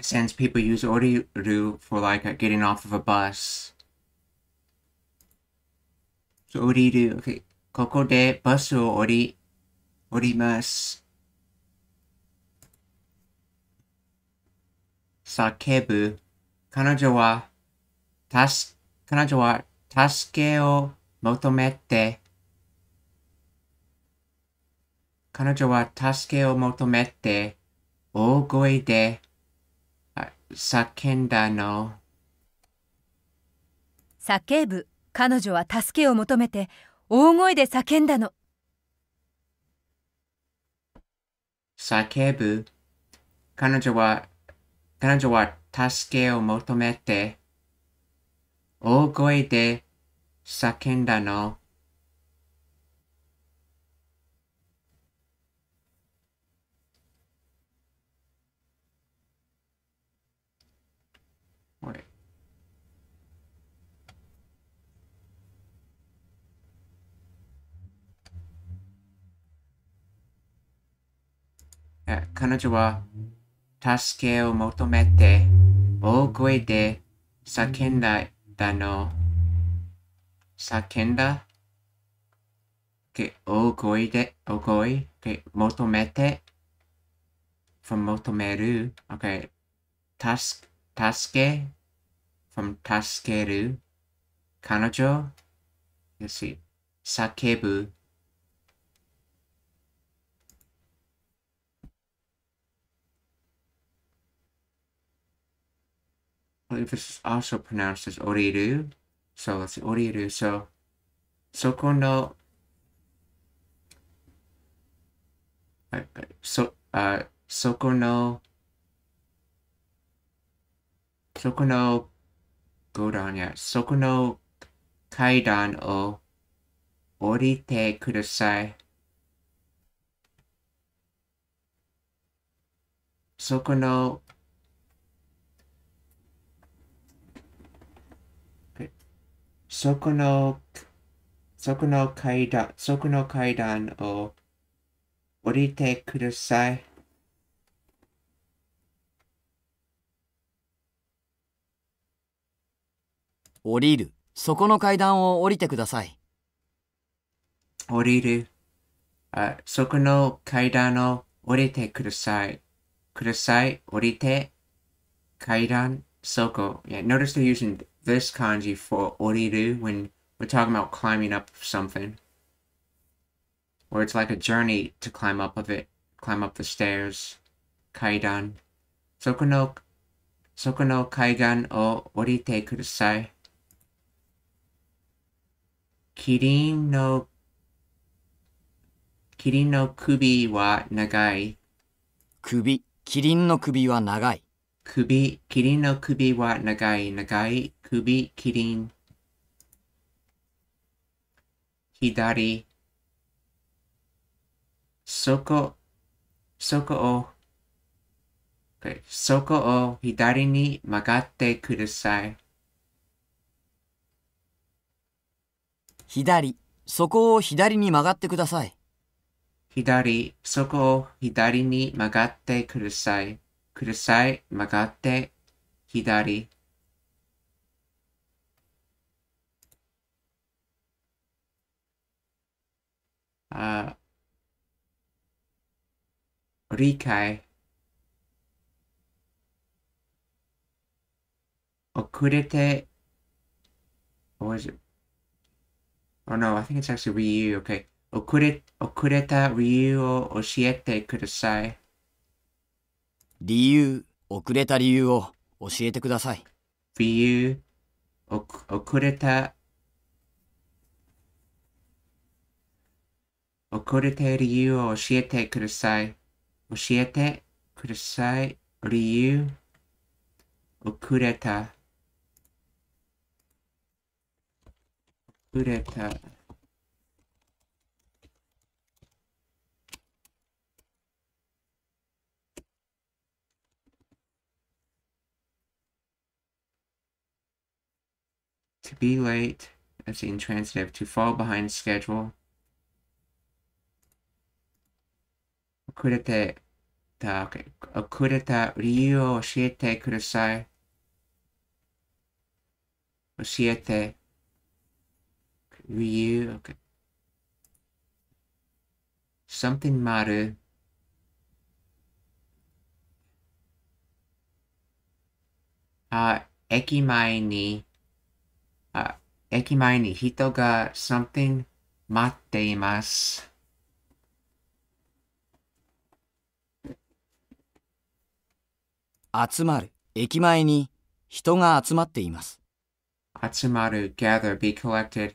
Since people use Oriru for like uh, getting off of a bus. So Oriru, okay. ここでバスを降り、降ります。 叫ぶ。彼女は、たす、彼女は助けを求めて、彼女は助けを求めて、大声で、あ叫んだの。叫ぶ。彼女は助けを求めて、大声で叫んだの。叫ぶ。彼女は、彼女は助けを求めて、大声で叫んだの。彼女は助けを求めて大声で叫んだだの。叫んだ ?Okay, 大声で、大声 ?Okay, 求めて from 求める ?Okay, 助助け？from 助ける？彼女 ?Let's see. 叫ぶ？This is also pronounced as oriru. So let's see, oriru. So, soko no. So, uh, soko no. Soko no. Go down, yeah. Soko no kaidan o orite kudasai. Soko no そこの、そこの階段、そこの階段を降りてください。降りる。そこの階段を降りてください。降りる。あ、そこの階段を降りてください。ください。降りて。階段、そこ。Yeah, notice they're using this kanji for oriru when we're talking about climbing up something. Where it's like a journey to climb up of it, climb up the stairs. Kaidan. そこの、そこの階段を降りてください。キリンの、キリンの首。キリンの首は長い。長い、首、キリン。左。そこ、そこを、そこを左に曲がってください。左。そこを左に曲がってください。左、そこを左に曲がってください。ください。曲がって、左。あ理解。遅れて、what was it? Oh no, I think it's actually Ryu. Okay. 遅れ、遅れた理由を教えてください。理由。遅れた理由を教えてください。理由、遅れた、遅れた理由を教えてください。教えてください。理由、遅れた。遅れた。To be late, that's the intransitive. To fall behind schedule. 遅れてた、OK 遅れた理由を教えてください。教えて。理由、OK。something 丸。あ、駅前に、あ、駅前に人が something 待っています。集まる。駅前に人が集まっています。集まる gather, be collected.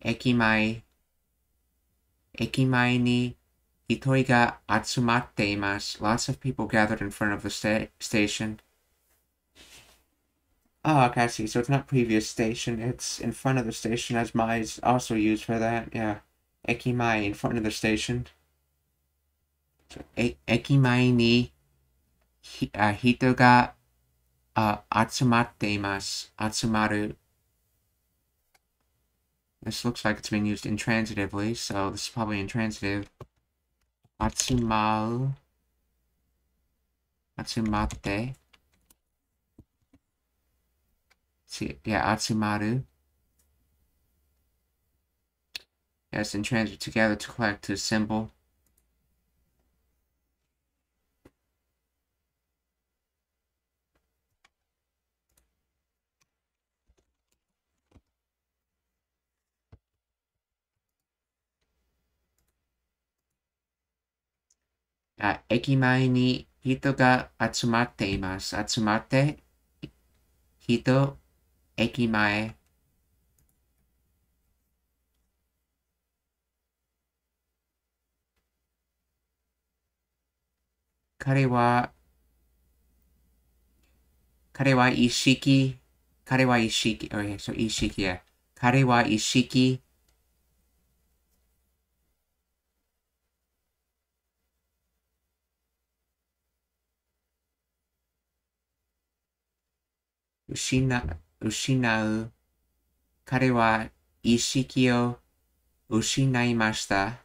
駅前。駅前に人が集まっています。Lots of people gathered in front of the sta- station. Oh, okay, I see. So it's not previous station, it's in front of the station, as Mai is also used for that. Yeah. Ekimai, in front of the station. So, eki Ekimai ni uh, hito ga uh, atsumatte. Atsumaru. This looks like it's being used intransitively, so this is probably intransitive. Atsumaru. Atsumatte. う。集まって。See, yeah, 集まる。Yes, intransitive together to collect to assemble. Ah, 駅前に人が集まっています。集まって、人、駅前。彼は、彼は意識、彼は意識、okay, so 意識や。彼は意識、失失う。彼は意識を失いました。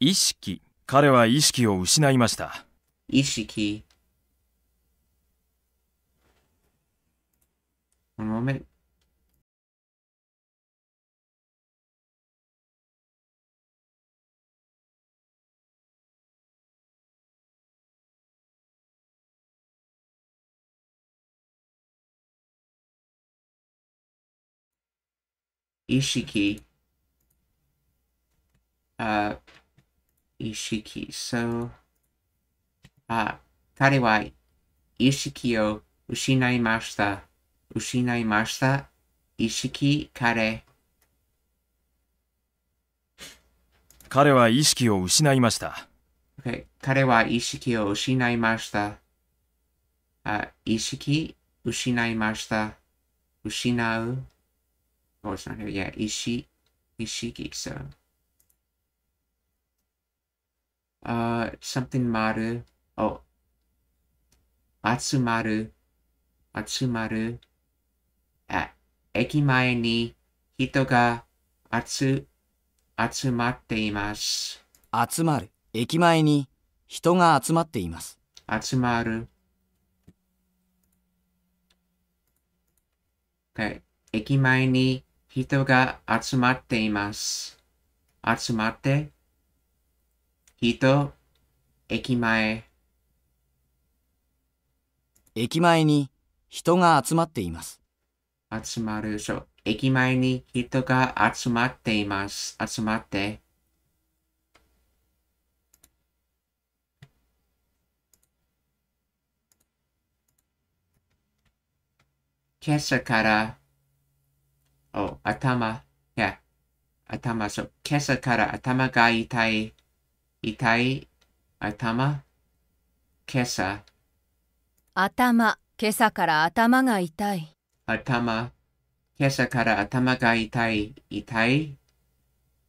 意識。彼は意識を失いました。意識。One moment. 意識。あ、意識。So, あ、彼は意識を失いました。失いました。意識、彼。彼は意識を失いました。Okay. 彼は意識を失いました。あ、意識、失いました。失う。Oh, it's not here. 識、意識。So. Uh, something 丸。Oh. 集まる。集まる。あ、駅前に人が集、集まっています。集まる。駅前に人が集まっています。集まる。Okay. 駅前に人が集まっています。集まって。人、駅前。駅前に人が集まっています。集まる。そう。駅前に人が集まっています。集まって。今朝から、お、頭、いや、頭、そう、今朝から頭が痛い、痛い、頭、今朝、頭、今朝から頭が痛い。頭、今朝から頭が痛い、痛い、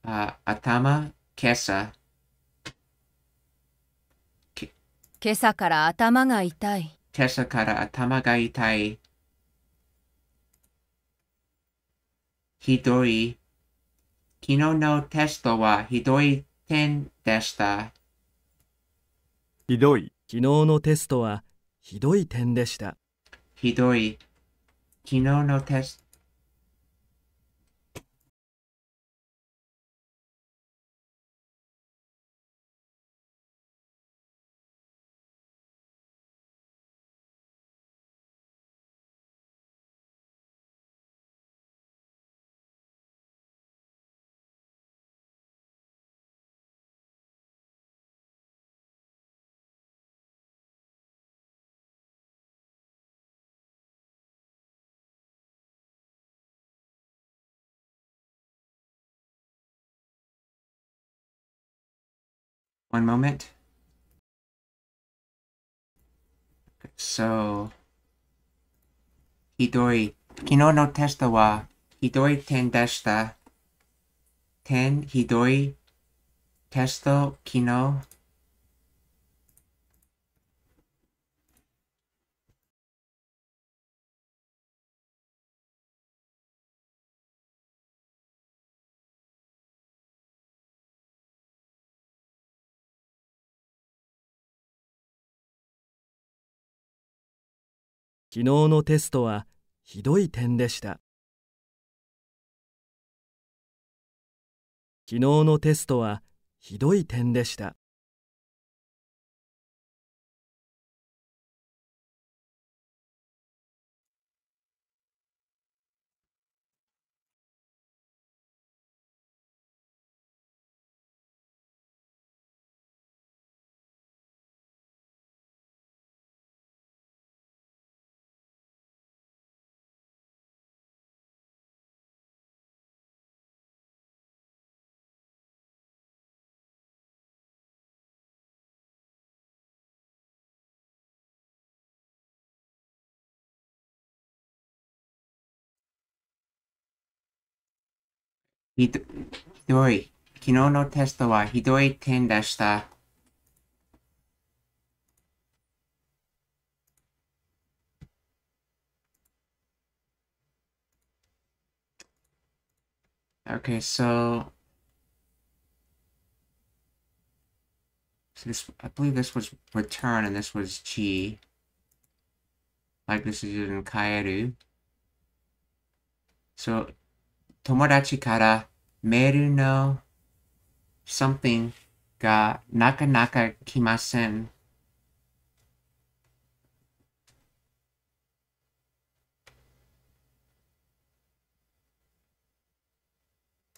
あ頭、今朝、今朝から頭が痛い。今朝から頭が痛い。ひどい。昨日のテストはひどい点でした。ひどい。昨日のテストはひどい点でした。ひどい。昨日のテス One moment. So, ひどい。昨日のテストはひど昨日。のテストはひどい点でした。昨日のテストはひどい点でした。ひどひどい。昨日のテストはひどい点でした。Okay, so, so this I believe this was return and this was G. Like this is used in Kaeru. So 友達からメールの something がなかなか来ません。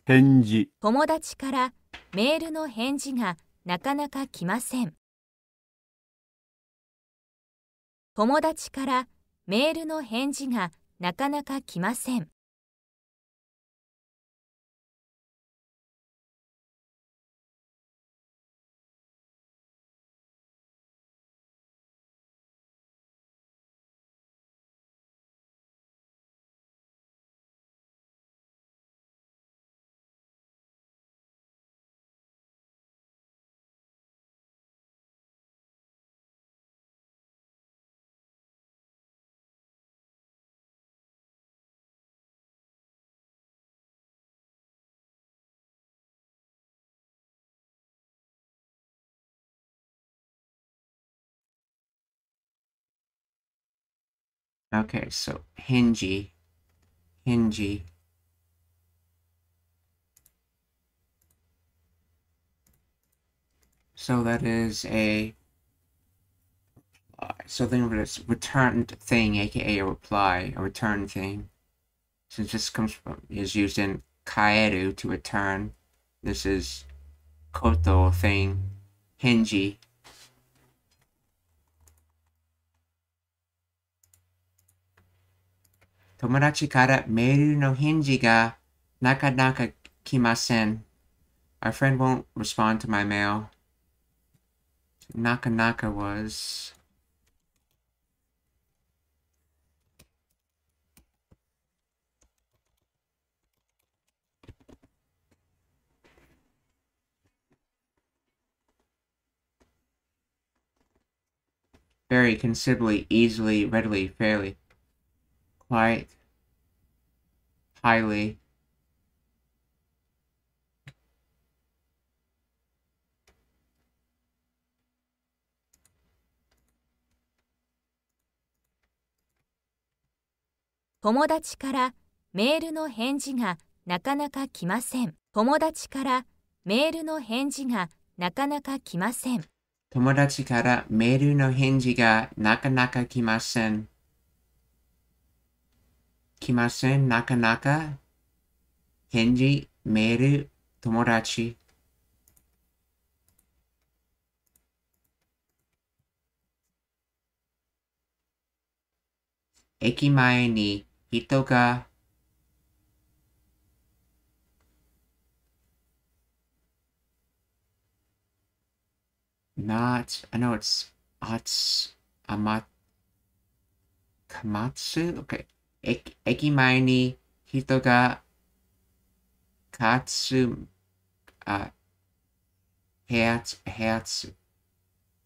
返事、友達からメールの返事がなかなか来ません。友達からメールの返事がなかなか来ません。Okay, so hingy, hingy. So that is a so then it's returned thing, aka a reply, a return thing. Since this comes from is used in kaeru to return, this is koto thing, hingy 友達からメールの返事がなかなか来ません。Our friend won't respond to my mail. Naka Naka was. Very considerably, easily, readily, fairly. Quite. highly. 友達からメールの返事がなかなか来ません。友達からメールの返事がなかなか来ません。友達からメールの返事がなかなか来ません。来ません、なかなか。返事、メール、友達。駅前に人が not, I know it's, ats, amat, kamatsu? Okay. 駅駅前に人が、かつ、あ、部屋つ、部屋つ、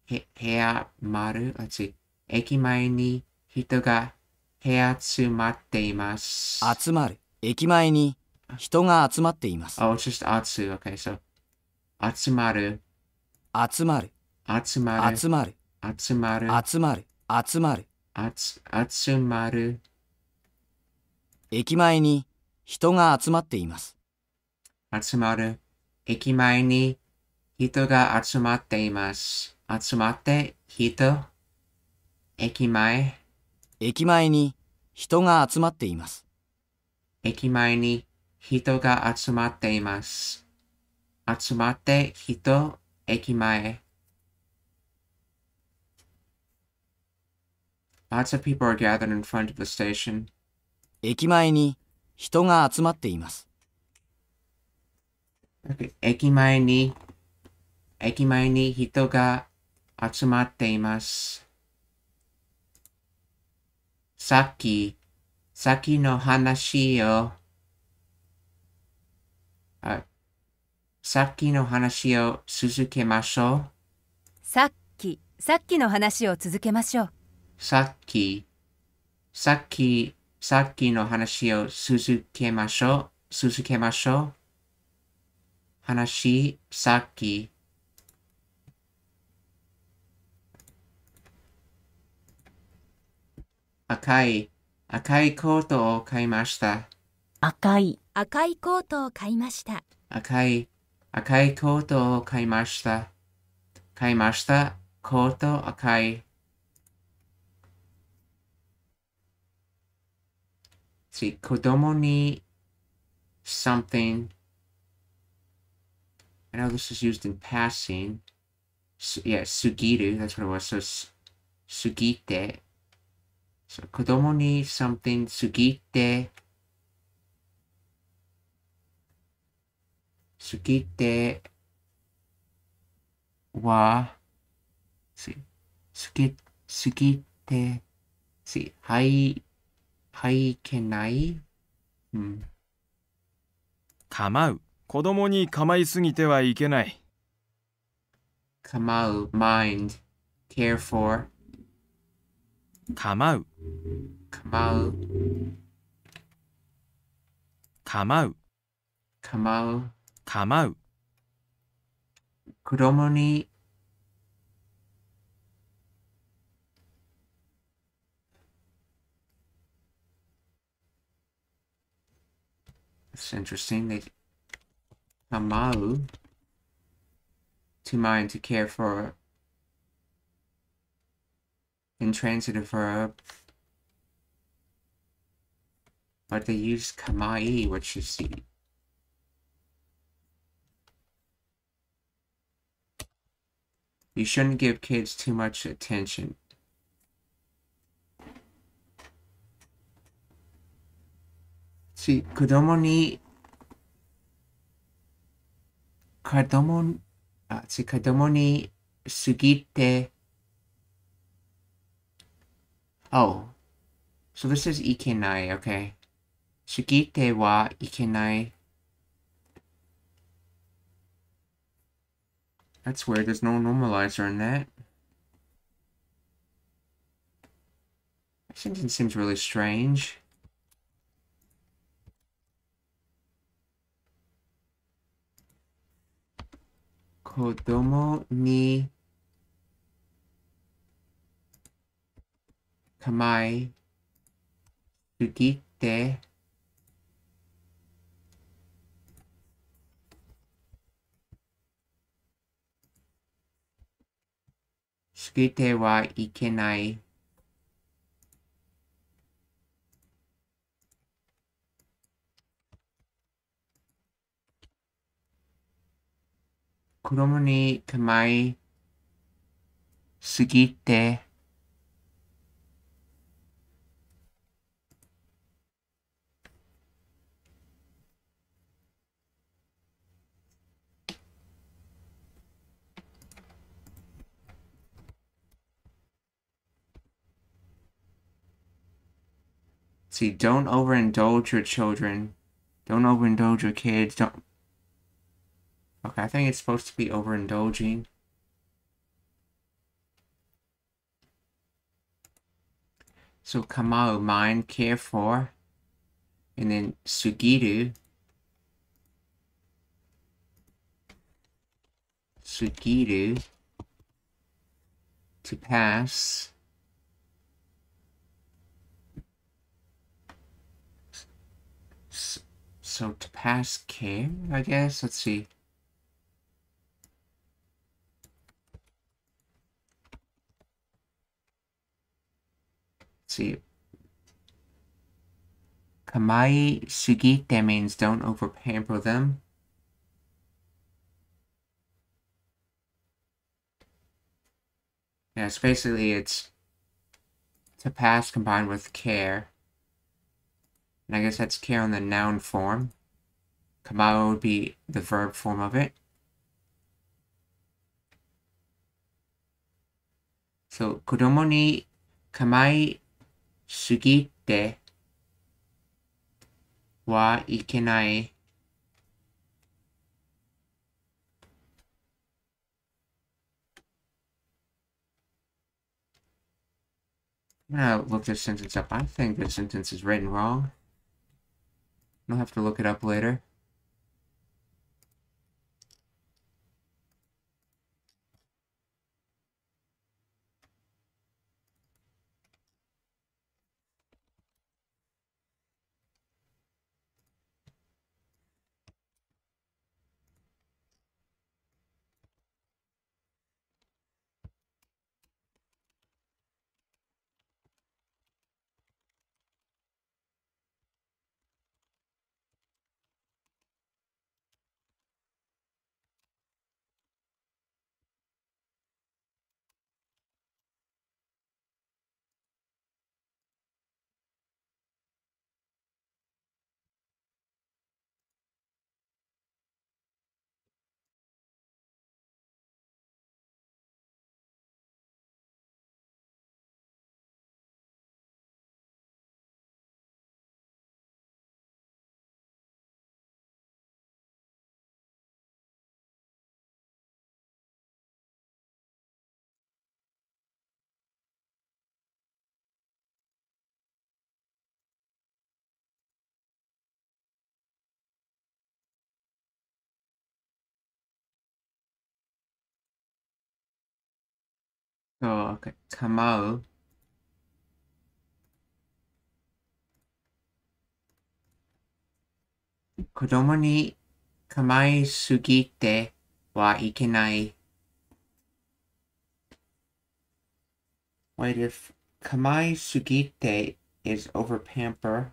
へ、部屋丸、あつ、駅前に人が部屋集まっています。集まる。駅前に人が集まっています。Oh, just 集。Okay, so 集まる、集まる。集まる、集まる。集まる、集まる。集まる。集集まる、駅前に人が集まっています。集まる。駅前に人が集まっています。集まって人、駅前、駅前に人が集まっています。駅前に人が集まっています。集まって人、駅前。Lots of people are gathered in front of the station. 駅前に人が集まっています。駅前に、駅前に人が集まっています。さっき、さっきの話を、あ、さっきの話を続けましょう。さっき、さっきの話を続けましょう。さっき、さっき、さっきの話を続けましょう。続けましょう。話、さっき。赤い、赤いコートを買いました。赤い、赤いコートを買いました。赤い、赤いコートを買いました。買いました。コート赤い。次、子供に something. I know this is used in passing. Su- yeah, sugiru, that's what it was. So, s- sugite. So, 子供に something sugite. 過ぎては、す、過ぎ、過ぎて、し、はい、はいけない？うん。構う。子供に構いすぎてはいけない。構う、mind, care for, 構う。構う、構う。構う、構う。子供に、It's interesting. They kamau to mind to care for intransitive verb. But they use kamai, which is the You shouldn't give kids too much attention. See, 子供に子供あ、see, 子供に過ぎて Oh, so this is いけない, okay. 過ぎてはいけない. That's weird. There's no normalizer in that. That sentence seems really strange. 子供にかまいすぎて過ぎてはいけない。子供に構いすぎて、See, don't overindulge your children. Don't overindulge your kids. Don't. Okay, I think it's supposed to be overindulging. So Kamau, mind, care for. And then Sugiru. Sugiru. To pass. So to pass care, I guess. Let's see. see. Kamai sugite means don't over pamper them. Yes, basically it's to pass combined with care. And I guess that's care in the noun form. Kamai would be the verb form of it. So, kodomo ni kamai 構いすぎてはいけない。I'm gonna look this sentence up. I think this sentence is written wrong. I'll have to look it up later. So, okay, 構う。子供に構いすぎてはいけない。Wait, if 構いすぎて is over pamper,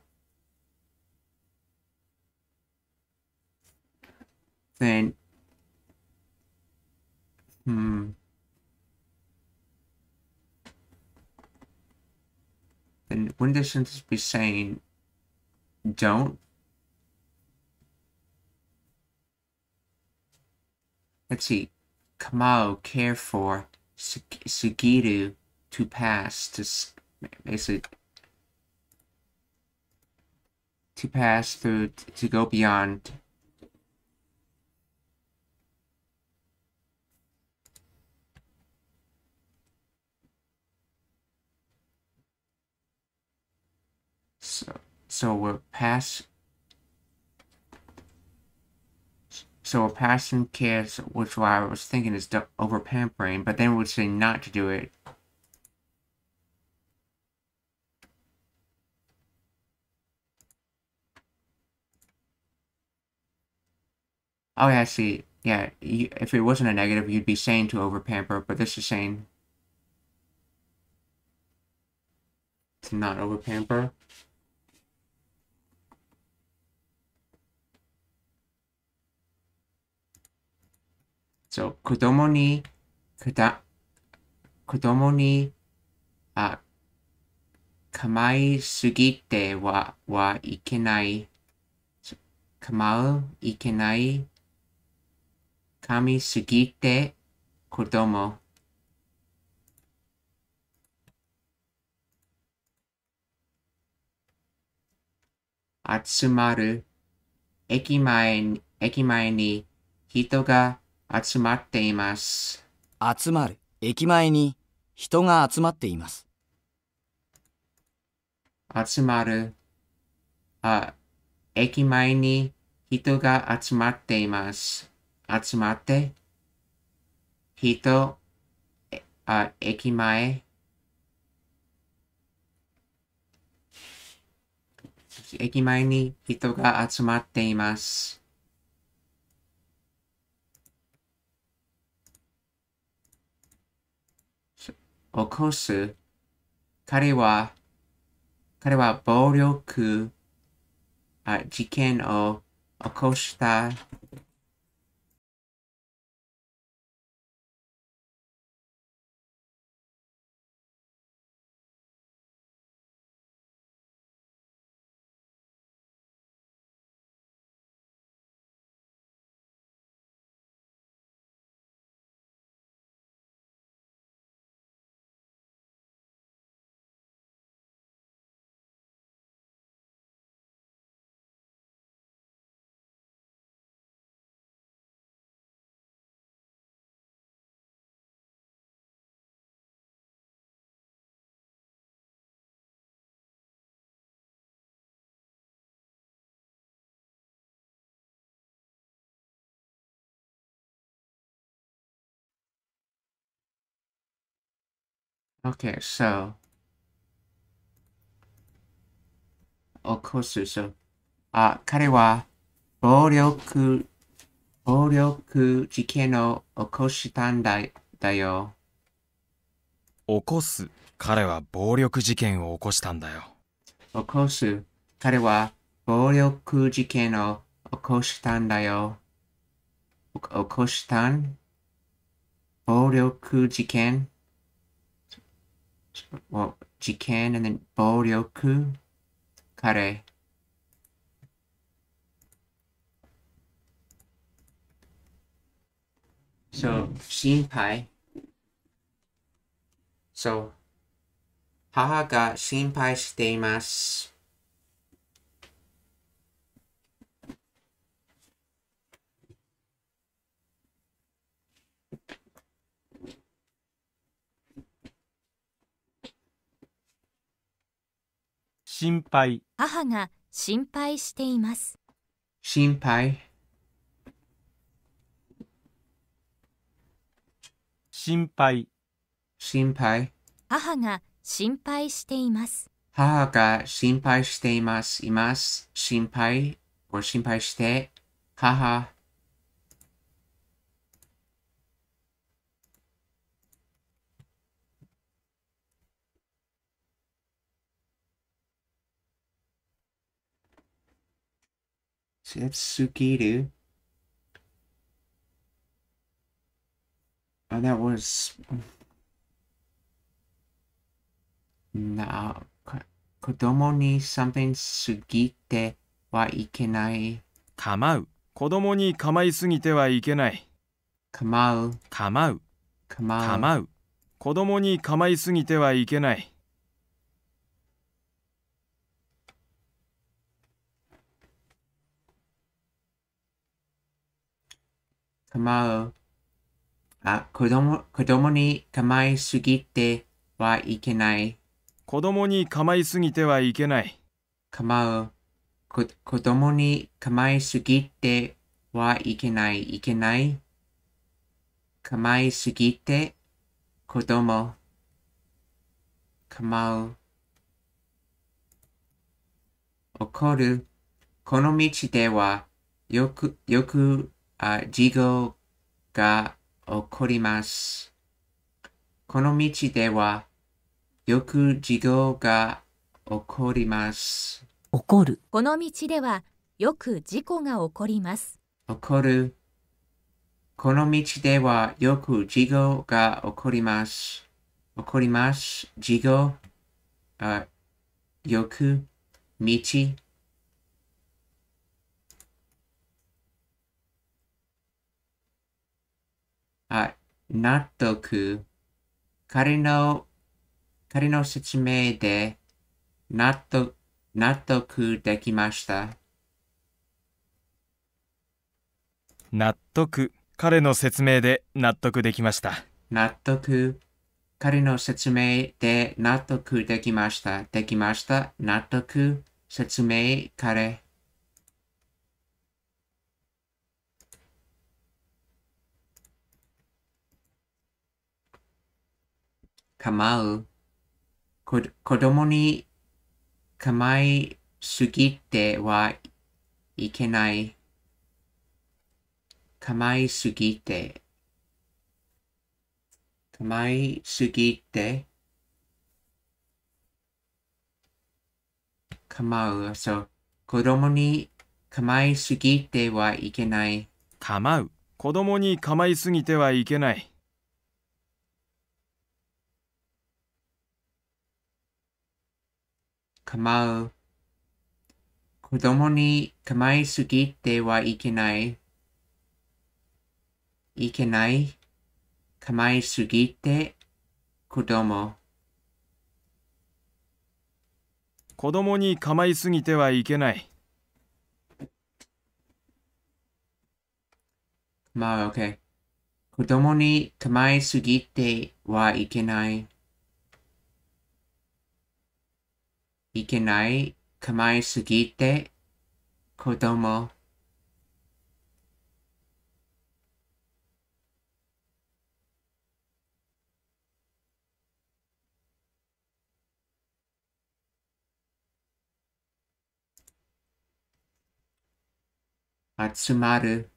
then, hmm. Then wouldn't this sentence be saying don't? Let's see. Kamau, care for. Sug- Sugiru, to pass. To basically. To pass through, to go beyond. so we'll pass So a passing kiss, which what I was thinking is over pampering, but then would say not to do it. Oh yeah, I see. Yeah, you, if it wasn't a negative, you'd be saying to over pamper, but this is saying to not over pamper. So, 子供に、くだ、子供に、あ、構いすぎては、はいけない。構う、いけない。噛みすぎて、子供。集まる。駅前に、駅前に人が集まっています。集まる。駅前に人が集まっています。集まる。あ、駅前に人が集まっています。集まって。人、えあ、駅前。駅前に人が集まっています。起こす。彼は、彼は暴力、あ事件を起こした。Okay, so 起こす。So, あ、彼は暴力、暴力事件を起こしたんだだよ。起こす。彼は暴力事件を起こしたんだよ。起こす。彼は暴力事件を起こしたんだよ。起こしたん？暴力事件？Well, 事件 and then 暴力彼 So, 心配 So, 母が心配しています。心配。母が心配しています。心配心配。心配母が心配しています。母が心配しています。います。心配 or 心配して。母。すぎる Oh, that was. No. こ子供に something すぎてはいけない。構う。子供に構いすぎてはいけない。構う。構う。構う。構う。子供に構いすぎてはいけない。構う。あ、子供、子供に構いすぎてはいけない。子供に構いすぎてはいけない。構う。こ子供に構いすぎてはいけない。いけない。構いすぎて子供。構う。怒る。この道ではよく、よくあ事故が起こります。この道ではよく事故が起こります。起こる、この道ではよく事故が起こります。起こる。この道ではよく事故が起こります。起こります。事故、あよく、道。あ、納得。彼の、彼の説明で納得、納得できました。納得。彼の説明で納得できました。納得。彼の説明で納得できました。できました。納得。説明、彼。構う。こ子供に構いすぎてはいけない。構いすぎて。構いすぎて。構う。そう。子供に構いすぎてはいけない。構う。子供に構いすぎてはいけない。構う。子供に構いすぎてはいけない。いけない。構いすぎて子供。子供に構いすぎてはいけない。まあ、OK。子供に構いすぎてはいけない。いけない。構いすぎて子供。集まる。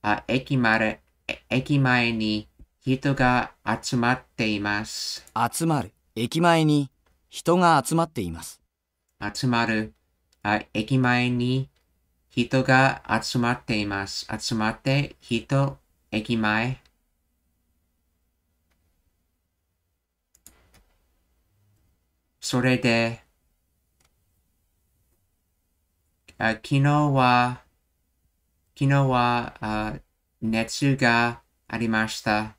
あ、駅まで、え駅前に人が集まっています。集まる。駅前に人が集まっています。集まる。あ、駅前に人が集まっています。集まって人、駅前。それで、あ昨日は、昨日はあ熱がありました。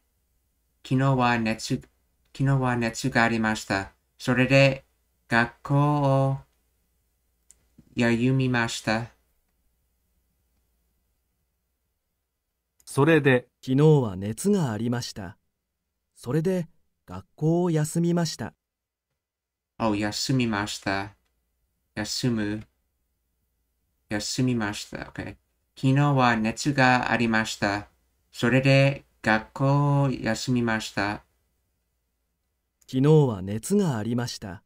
昨日は熱、昨日は熱がありました。それで学校を休みました。それで、昨日は熱がありました。それで学校を休みました。お、休みました。休む。休みました。OK。昨日は熱がありました。それで学校を休みました。昨日は熱がありました。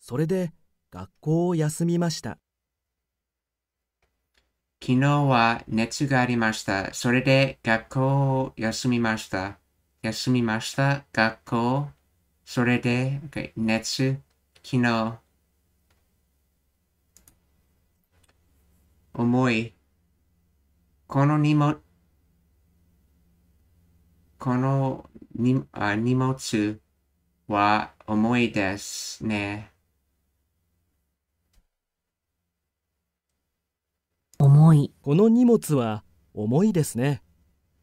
それで学校を休みました。昨日は熱がありました。それで学校を休みました。休みました。学校。それで、OK 熱。昨日。重い。この荷物、このにあ荷物は重いですね。重い、この荷物は重いですね。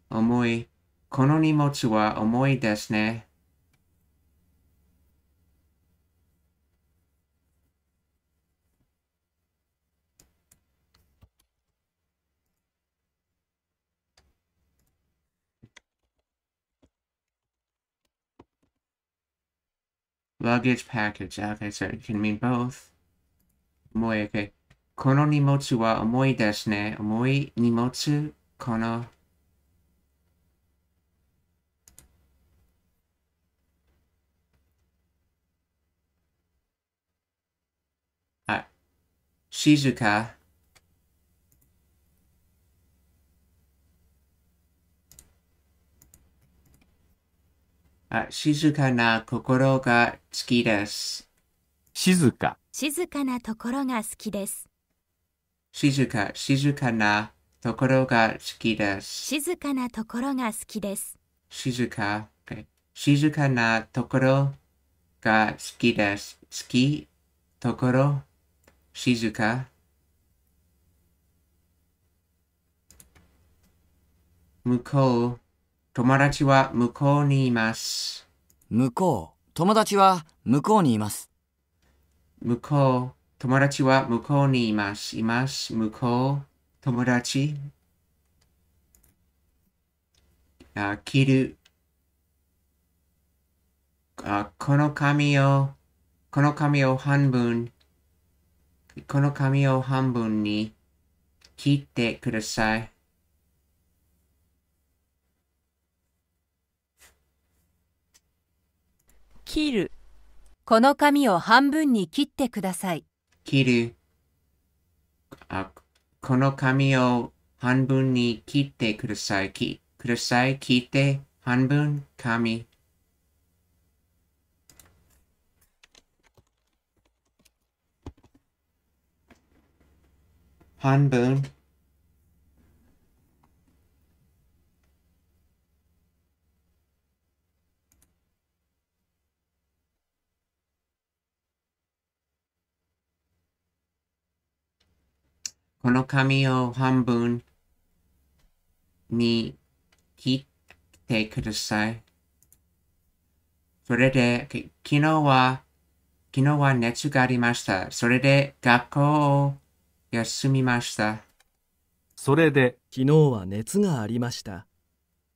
重い。この荷物は重いですね。Luggage package. Okay, so it can mean both. 重い、okay. この荷物は重いですね。重い荷物、この。あ、静か。あ静かな心が好きです。静か、静かなところが好きです。静か、静かなところが好きです。静かなところが好きです。静か、静かなところが好きです。好き、ところ、静か。向こう、友達は向こうにいます。向こう、友達は向こうにいます。向こう、友達は向こうにいます。います。向こう、友達。あ、切る。あ、この紙を、この紙を半分、この紙を半分に切ってください。切る。この紙を半分に切ってください。切る。あ、この紙を半分に切ってください。き、ください。切って、半分、紙。半分。この紙を半分に切ってください。それで、き昨日は、昨日は熱がありました。それで学校を休みました。それで、昨日は熱がありました。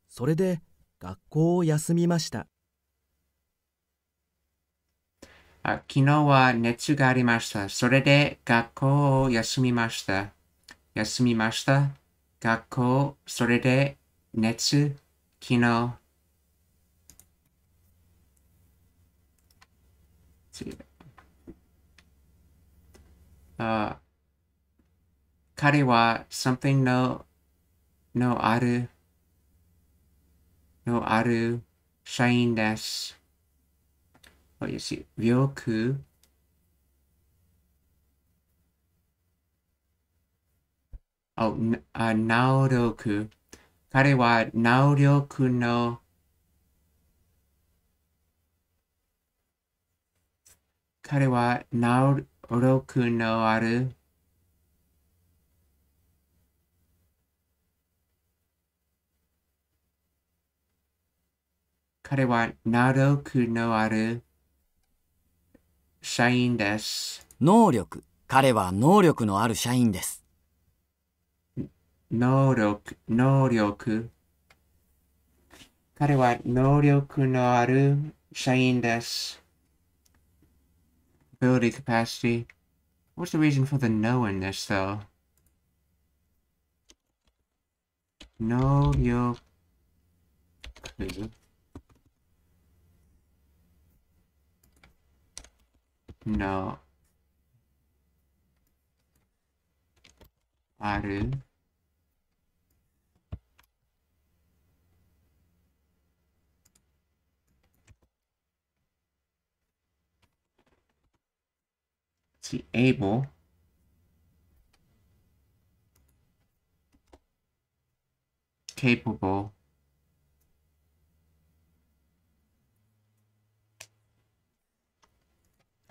それで学校を休みました。あ昨日は熱がありました。それで学校を休みました。休みました。学校、それで熱、昨日。次。あ彼は something の、のある、のある。社員です。病気？あ、なあ、能力。彼は能力の彼は能力のある彼は能力のある社員です。能力。彼は能力のある社員です。能力、能力。彼は能力のある社員です。Ability capacity. What's the reason for the no in this though? 能力のある See, able. Capable.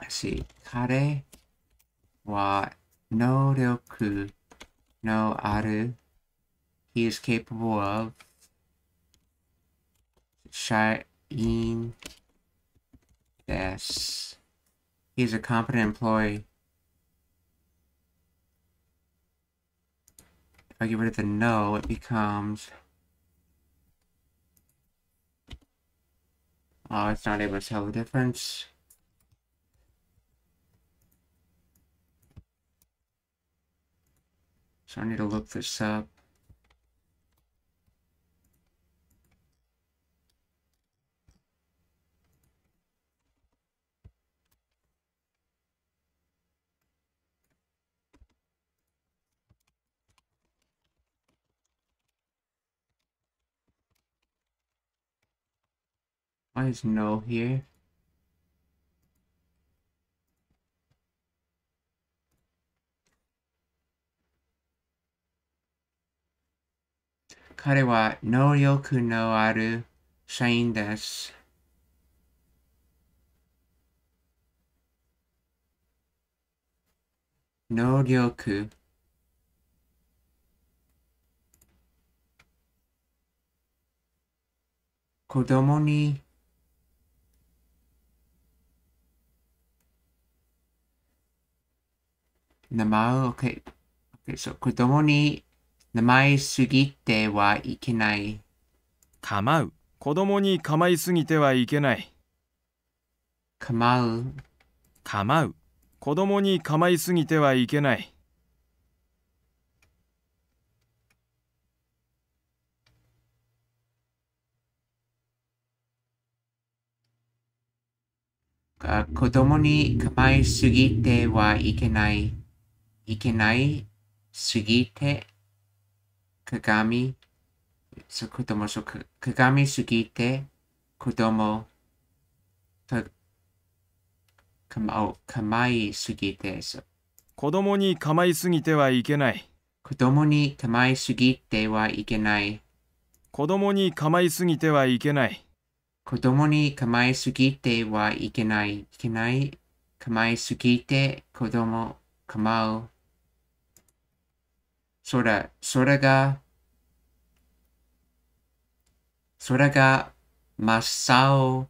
Let's see. 彼は能力のある He is capable of 社員です。He is a competent employee. If I get rid of the no, it becomes. Oh, it's not able to tell the difference. So I need to look this up. There's no here. 彼は能力のある社員です。能力子供に名前を、okay. Okay, so 子供に名前すぎてはいけない。構う。子供に構いすぎてはいけない。構う。構う。子供に構いすぎてはいけない。あ子供に構いすぎてはいけない。いけないすぎて鏡子供鏡すぎて子供とかまお構いすぎて子供に構いすぎてはいけない。子供に構いすぎてはいけない。子供に構いすぎてはいけない。子供に構いすぎてはいけない。いけない。構いすぎて子供構う。それ、それが、それが真っ青。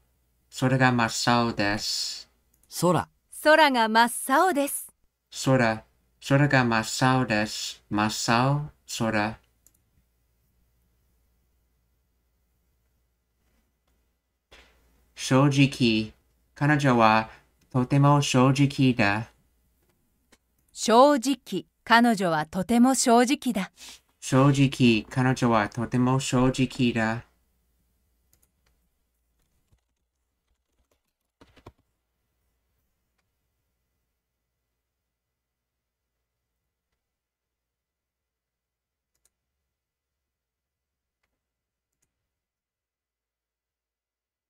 それが真っ青です。空、空が真っ青です。それ、それが真っ青です。真っ青、空。正直、彼女はとても正直だ。正直、彼女はとても正直だ。正直、彼女はとても正直だ。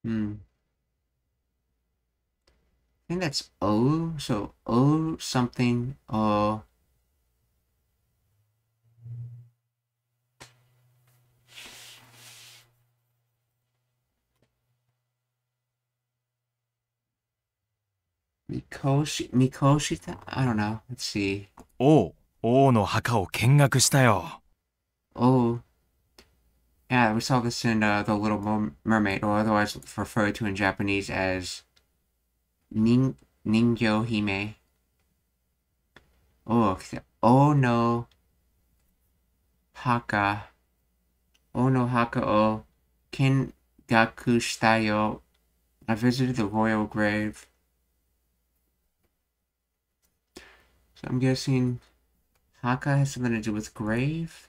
Hmm. I think that's O. So O something or Mikoshi Mikoshita? I don't know. Let's see. 王、王の墓を見学したよ。 Oh. Yeah, we saw this in uh, The Little Mer- Mermaid, or otherwise referred to in Japanese as nin- Ningyo Hime. Oh, okay. oh no. Haka. Oh no Haka o Kingaku shitayo. I visited the royal grave. So I'm guessing Haka has something to do with grave?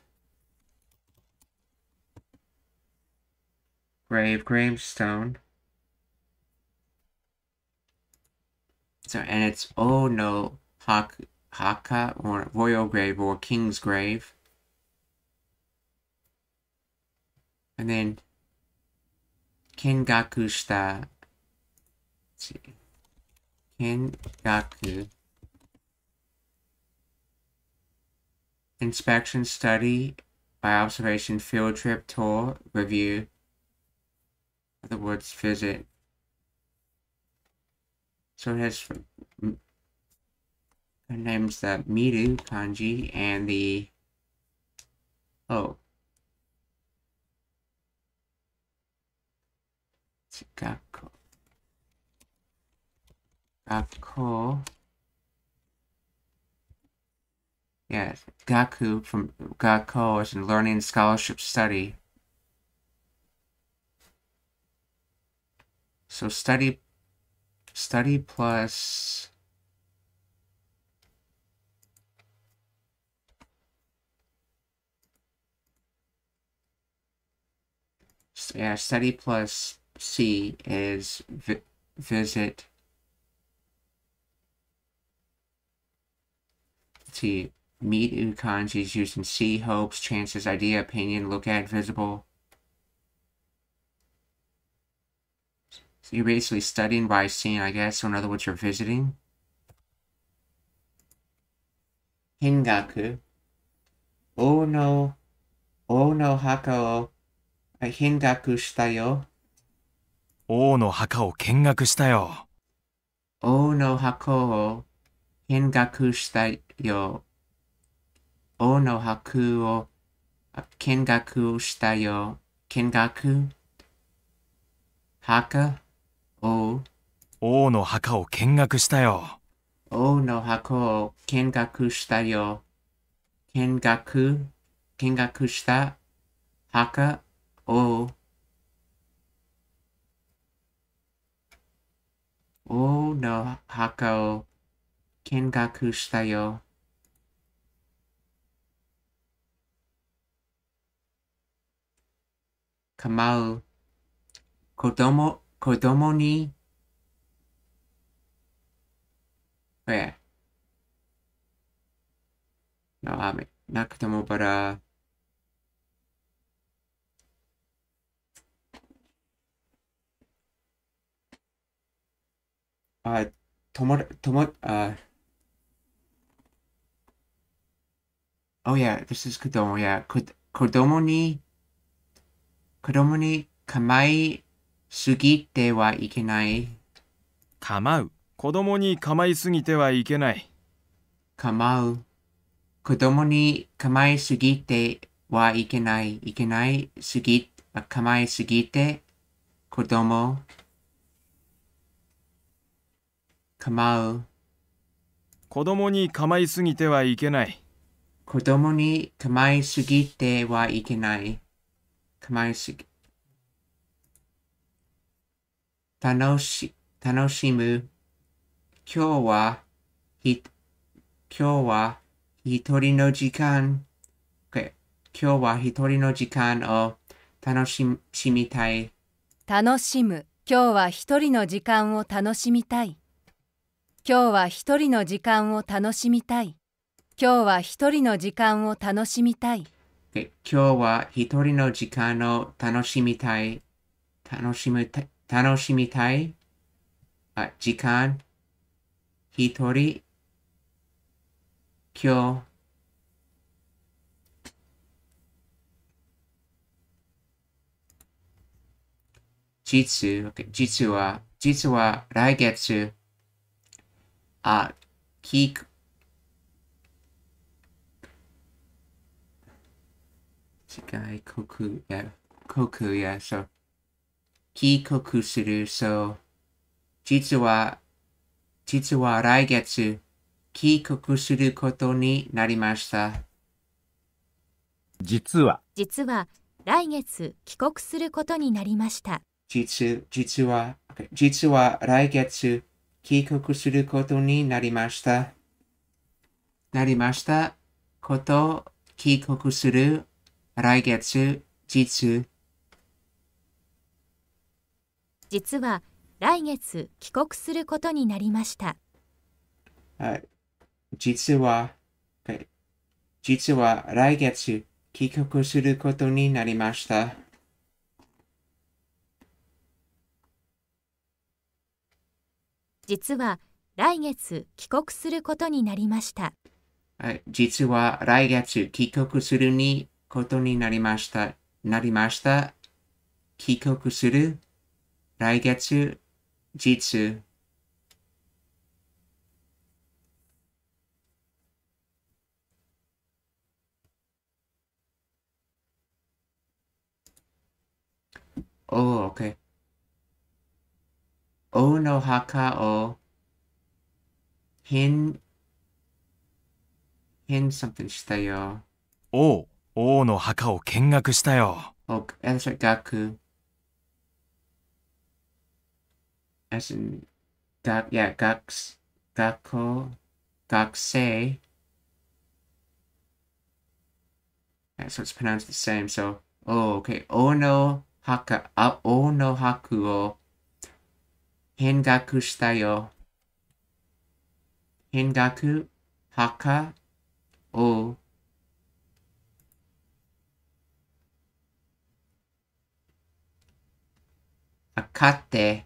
Grave, gravestone. So, and it's oh no, Hak, Haka, or royal grave, or king's grave. And then Kingaku shita. Let's see. Kingaku. Inspection, study, by observation, field trip, tour, review. Other words, visit. So it has mm, m- her name's the Miru kanji and the oh. Gakko. Gakko. Yes, Gaku from Gakko is in learning scholarship study. So study study plus yeah, study plus C is vi- visit. Meet Econs is see, hopes, chances, idea, opinion, look at, visible. So you're basically studying by seeing, I guess. So in other words, you're visiting. Hingaku. Oh no. Oh no haka o hingaku shita yo. Oh no haka o kengaku shita yo. Oh no haka o hingaku shita yo. 王の博を見学したよ。見学墓王王の墓を見学したよ。王の墓を見学したよ。見学見学した墓王王の墓を見学したよ。ええ。な、めなくてもばら、あ、とも、とも、あ、Oh yeah, this is 子供 yeah. こ子供に、子供に構いすぎてはいけない。構う。子供に構いすぎてはいけない。構う。子供に構いすぎてはいけない。いけないすぎ、あ構いすぎて、子供。構う。子供に構いすぎてはいけない。子供に構いすぎてはいけない。構いすぎ。楽し、楽しむ。今日は、ひ、今日は一人の時間。OK 今日は一人の時間を楽ししみたい。楽しむ。今日は一人の時間を楽しみたい。今日は一人の時間を楽しみたい。今日は一人の時間を楽しみたい。今日は一人の時間を楽しみたい。楽しむ、楽しみたい。あ、時間。一人。今日。実、実は、実は来月。あ、聞く。違い、国、や、国や、そう。帰国する、そう。実は、実は来月、帰国することになりました。実は、実は来月帰国することになりました。実、実は、実は来月、帰国することになりました。なりました。こと、帰国する、来月、実、実は来月帰国することになりました。はい。実は、はい実は来月帰国することになりました。実は来月帰国することになりました。はい。実は来月帰国するにことになりました。なりました。帰国する。来月、実。おー、OK。おの墓を変、変 something したよ。王、王の墓を見学したよ。Och Elsa Gaku. As in 学、yeah, 学、学校、学生。Yeah, so it's pronounced the same. So, oh, okay. Ono haka, a, ono haku o, hengaku shita yo. Hengaku, haka, o, よ。変学、墓をあ、買って、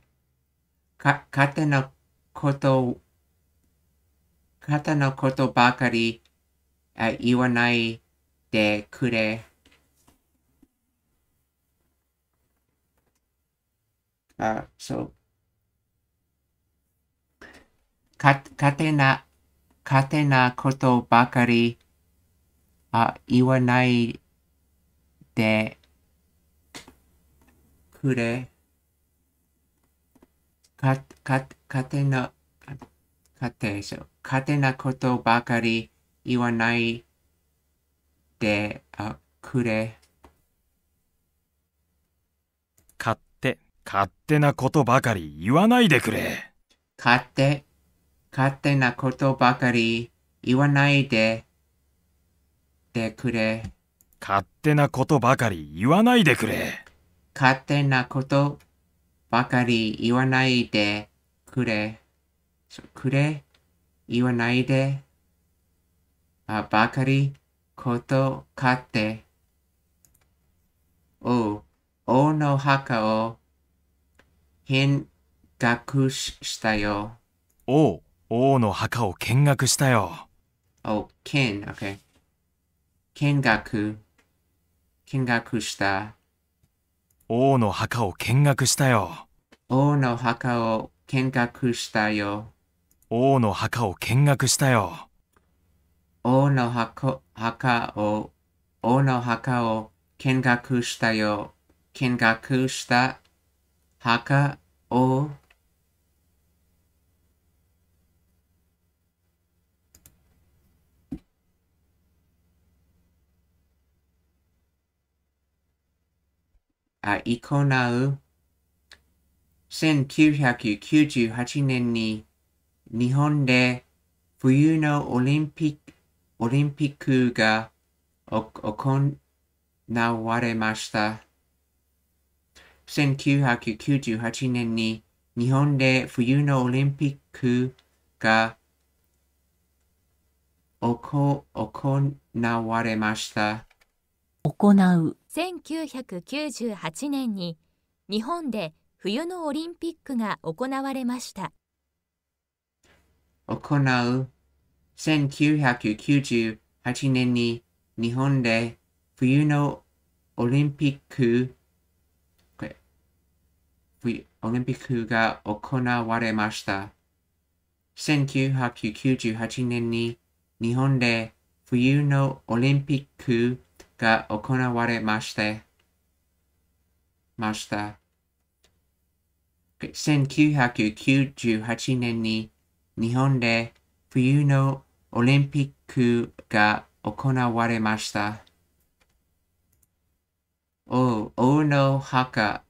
か、勝手なこと、勝手なことばかりあ言わないでくれ。あ、そう。か、勝手な、勝手なことばかりあ言わないでくれ。か、か、勝手な、勝手、そう。勝手なことばかり言わないであくれ。勝手、勝手なことばかり言わないでくれ。勝手、勝手なことばかり言わないで、でくれ。勝手なことばかり言わないでくれ。勝手なことばかり言わないでくれ。くれ、言わないで。あ、ばかり、こと、勝手。お、王の墓を見学したよ。王、王の墓を見学したよ。お、見、OK。見学、見学した。王の墓を見学したよ。王の墓を見学したよ。王の墓を見学したよ。王の墓墓を、王の墓を見学したよ。見学した墓を、行う。1998年に日本で冬のオリンピック、オリンピックがお行われました。1998年に日本で冬のオリンピックがおこ行われました。行う、1998年に日本で冬のオリンピックが行われました。行う1998年に日本で冬のオリンピックオリンピックが行われました。1998年に日本で冬のオリンピックが行われました。ました。1998年に日本で冬のオリンピックが行われました。お王の墓、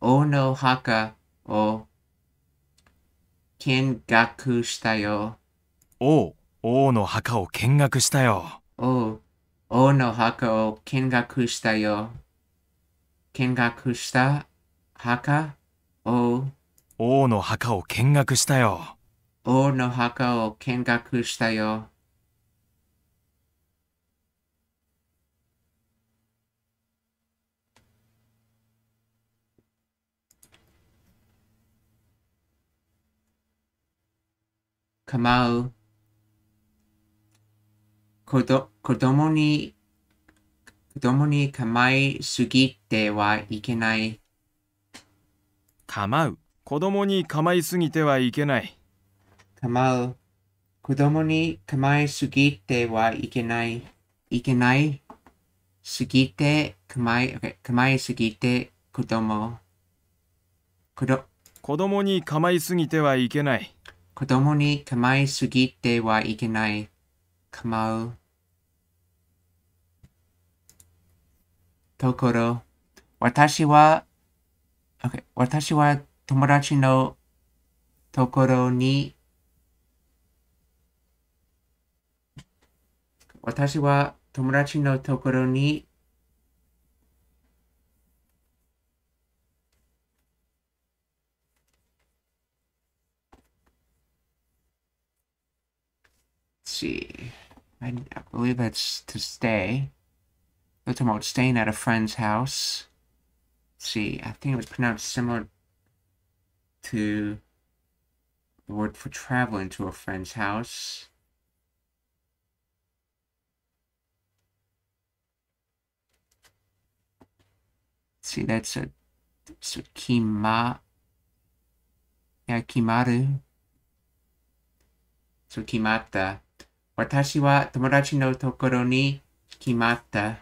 王の墓を見学したよ。王、王の墓を見学したよ。お王の墓を見学したよ。見学した墓を王の墓を見学したよ。王の墓を見学したよ。構う。子ど子供に、子供に構いすぎてはいけない。構う。子供に構いすぎてはいけない。構う。子供に構いすぎてはいけない。いけない。すぎて、構い、構いすぎて、子供。子ど子供に構いすぎてはいけない。子供に構いすぎてはいけない。構う。ところ、私は、okay 私は友達のところに、私は友達のところに、see. I, I believe that's to stay. We're talking about staying at a friend's house. Let's see, I think it was pronounced similar to the word for traveling to a friend's house. Let's see, that's a, that's a kima, yeah, kimaru. So kimata. Watashi wa tomodachi no tokoro ni kimatta.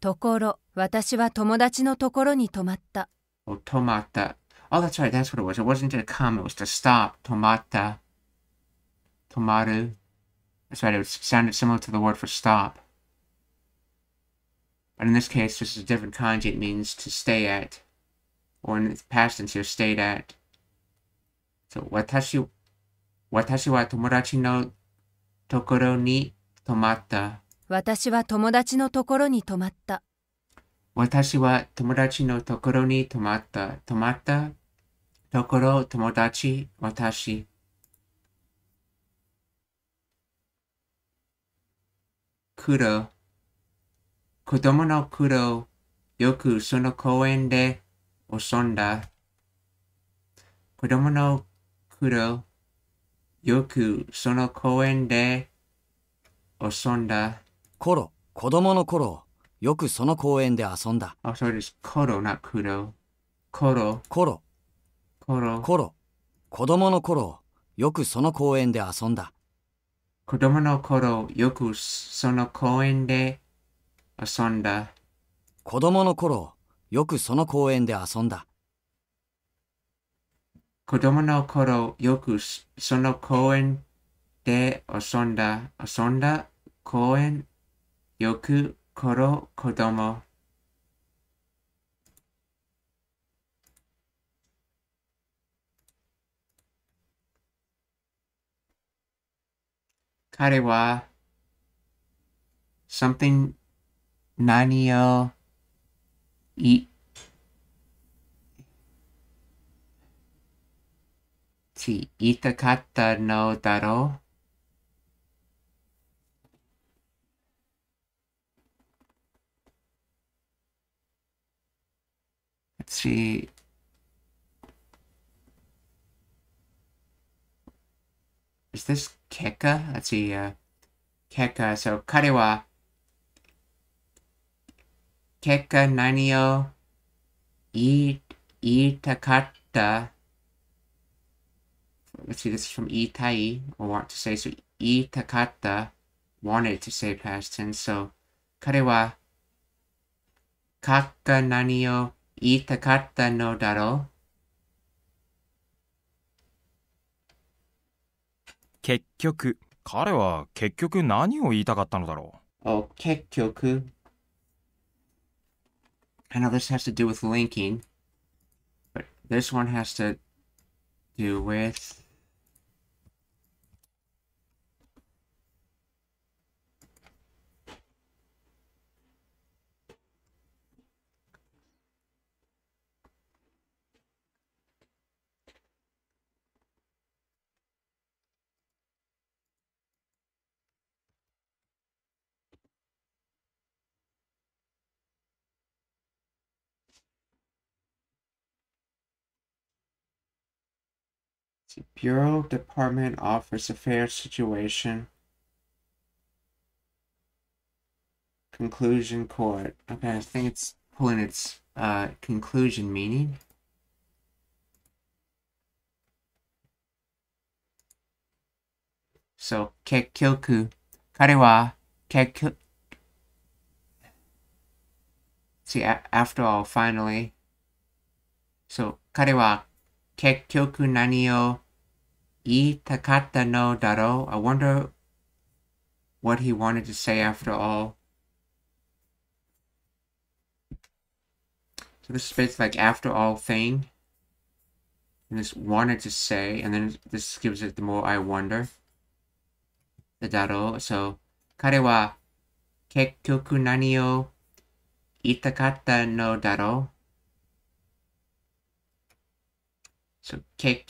ところ、私は友達のところに泊まった。Oh, tomata. Oh, that's right. That's what it was. It wasn't to come. It was to stop. Tomata. Tomaru. That's right. It sounded similar to the word for stop. But in this case, this is a different kanji. It means to stay at. Or in the past tense here, stayed at. So, watashi, watashi wa tomodachi no tokoro ni tomatta. 私は友達のところに泊まった。私は友達のところに泊まった。泊まったところ、友達、私。黒。子供の黒。よくその公園で遊んだ。子供の黒。よくその公園で遊んだ。頃、子供の頃、よくその公園で遊んだ。あ、oh,、それです。コロ、な、クロ。コロ。コロ。コロ。コロ。子供の頃、よくその公園で遊んだ。子供の頃、よくその公園で遊んだ。子供の頃、よくその公園で遊んだ。子供の頃、よくその公園で遊んだ。遊んだ公園。よくころ子供。彼は、something 何をい、ち、言いたかったのだろう。Let's see. Is this Keka? Let's see. Uh, Keka. So, 彼は結果何を言い言いたかった Let's see, this is from 言いたい or want to say. So, 言いたかった wanted to say past tense. So, 彼はかか何を言いたかったのだろ結局彼は結局何を言いたかったのだろう Oh, 結局 I know this has to do with linking, but this one has to do with See, Bureau, Department, Office, Affairs, Situation. Conclusion, Court. Okay, I think it's pulling its uh, conclusion meaning. So, 結局、彼は結局 See, a- after all, finally. So, 彼は結局何を言いたかったのだろう I wonder what he wanted to say after all. So this is basically like after all thing. And this wanted to say, and then this gives it the more I wonder. The だろう So, 彼は結局何を言いたかったのだろう So, 結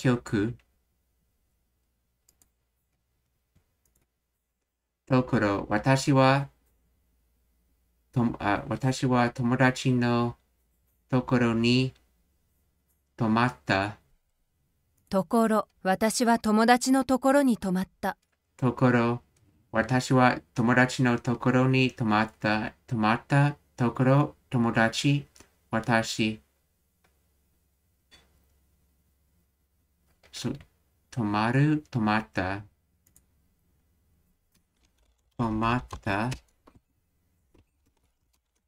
ところ、私は、とあ私は友達のところに泊まった。ところ、私は友達のところに泊まった。ところ、私は友達のところに泊まった。泊まったところ、友達、私。そ泊まる、泊まった。泊まった？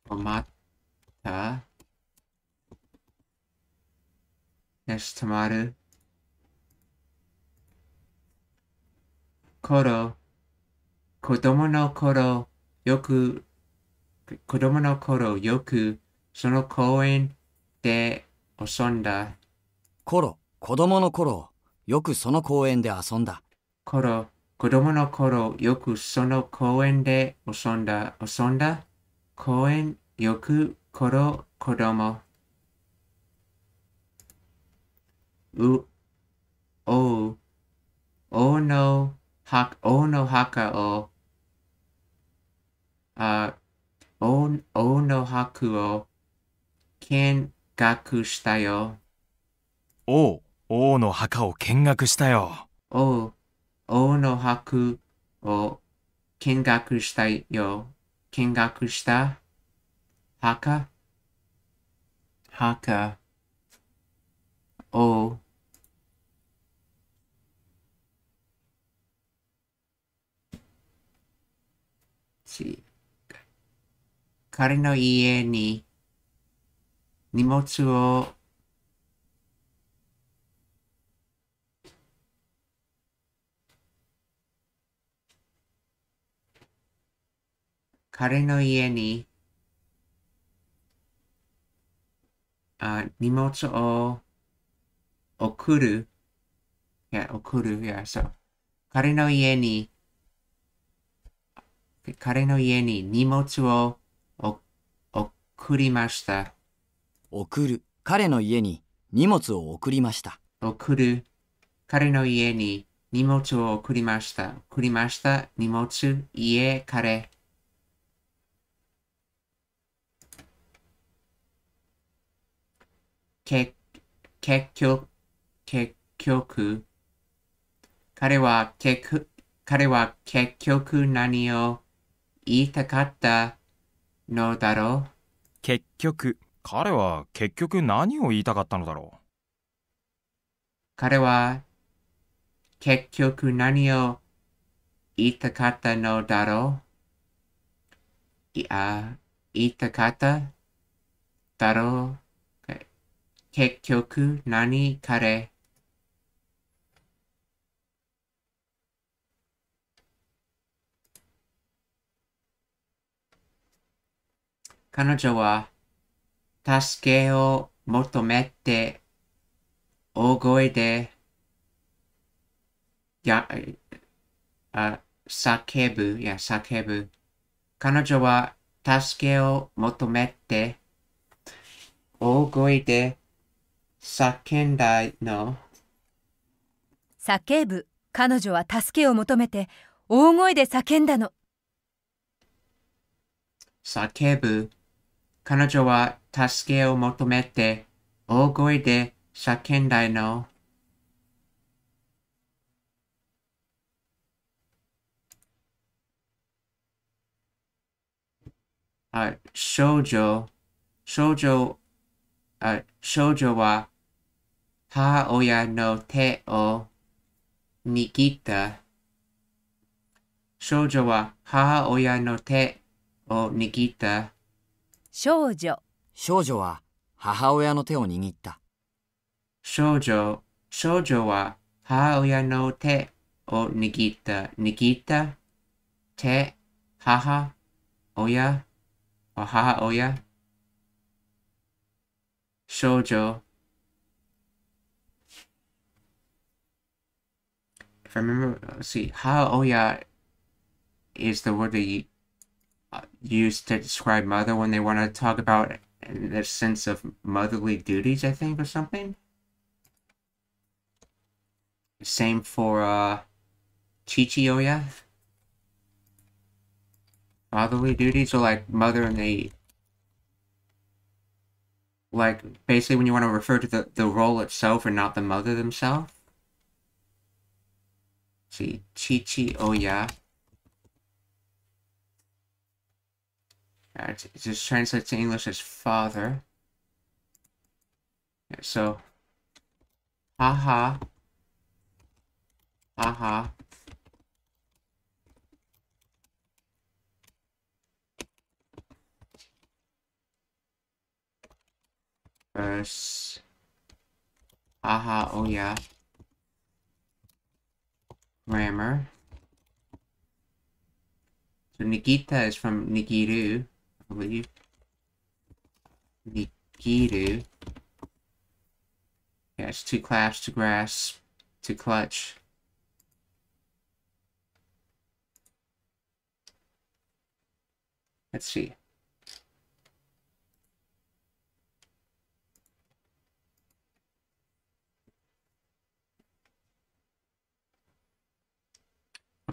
泊まった？です、泊まる。頃、子供の頃、よく、子供の頃よく、その公園で遊んだ。頃、子供の頃、よくその公園で遊んだ。頃、子供の頃よくその公園で遊んだ。遊んだ？公園、よく、頃、子供。う、おう、おの、は、おの墓を、あ、お、おの墓を、見学したよ。王、王の墓を見学したよ。お、おの墓を見学したいよ。見学した？墓墓お。し彼の家に荷物を彼の家にあ荷物を送る。いや、送る。いや、そう。彼の家に、彼の家に荷物をお送りました。送る。彼の家に荷物を送りました。送る。彼の家に荷物を送りました。送りました。荷物、家、彼。結局、結局、彼は結局、彼は結局何を言いたかったのだろう？結局、彼は結局何を言いたかったのだろ彼は結局何を言いたかったのだろう？いや、言いたかっただろう結局何彼？彼女は助けを求めて大声でやあ叫ぶや叫ぶ。彼女は助けを求めて大声で叫んだの。叫ぶ。彼女は助けを求めて大声で叫んだの。叫ぶ。彼女は助けを求めて大声で叫んだの。あ少女。少女あ少女は母親の手を握った。少女は母親の手を握った。少女。少女は母親の手を握った。少女、少女は母親の手を握った、握った？手、母、親、母親、Shoujo. If I remember, let's see, Haoya is the word they uh, used to describe mother when they want to talk about their sense of motherly duties, I think, or something. Same for uh, Chichioya. Motherly duties are like mother and they like basically when you want to refer to the, the role itself and not the mother themselves. See, Chichi Oya. yeah. it just translates to English as father. Yeah, so, haha, haha, Verse, haha, oh yeah. Grammar. So Nikita is from Nigiru, I believe. Nigiru. Yeah, it's to clasp, to grasp, to clutch. Let's see.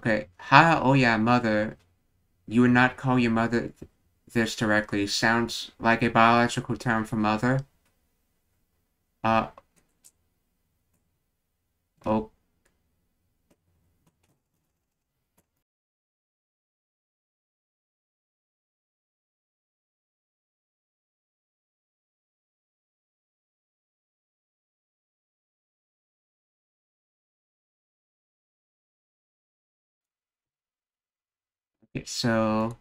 Okay, ha oh yeah, mother. You would not call your mother th- this directly. Sounds like a biological term for mother. Uh. Okay, so.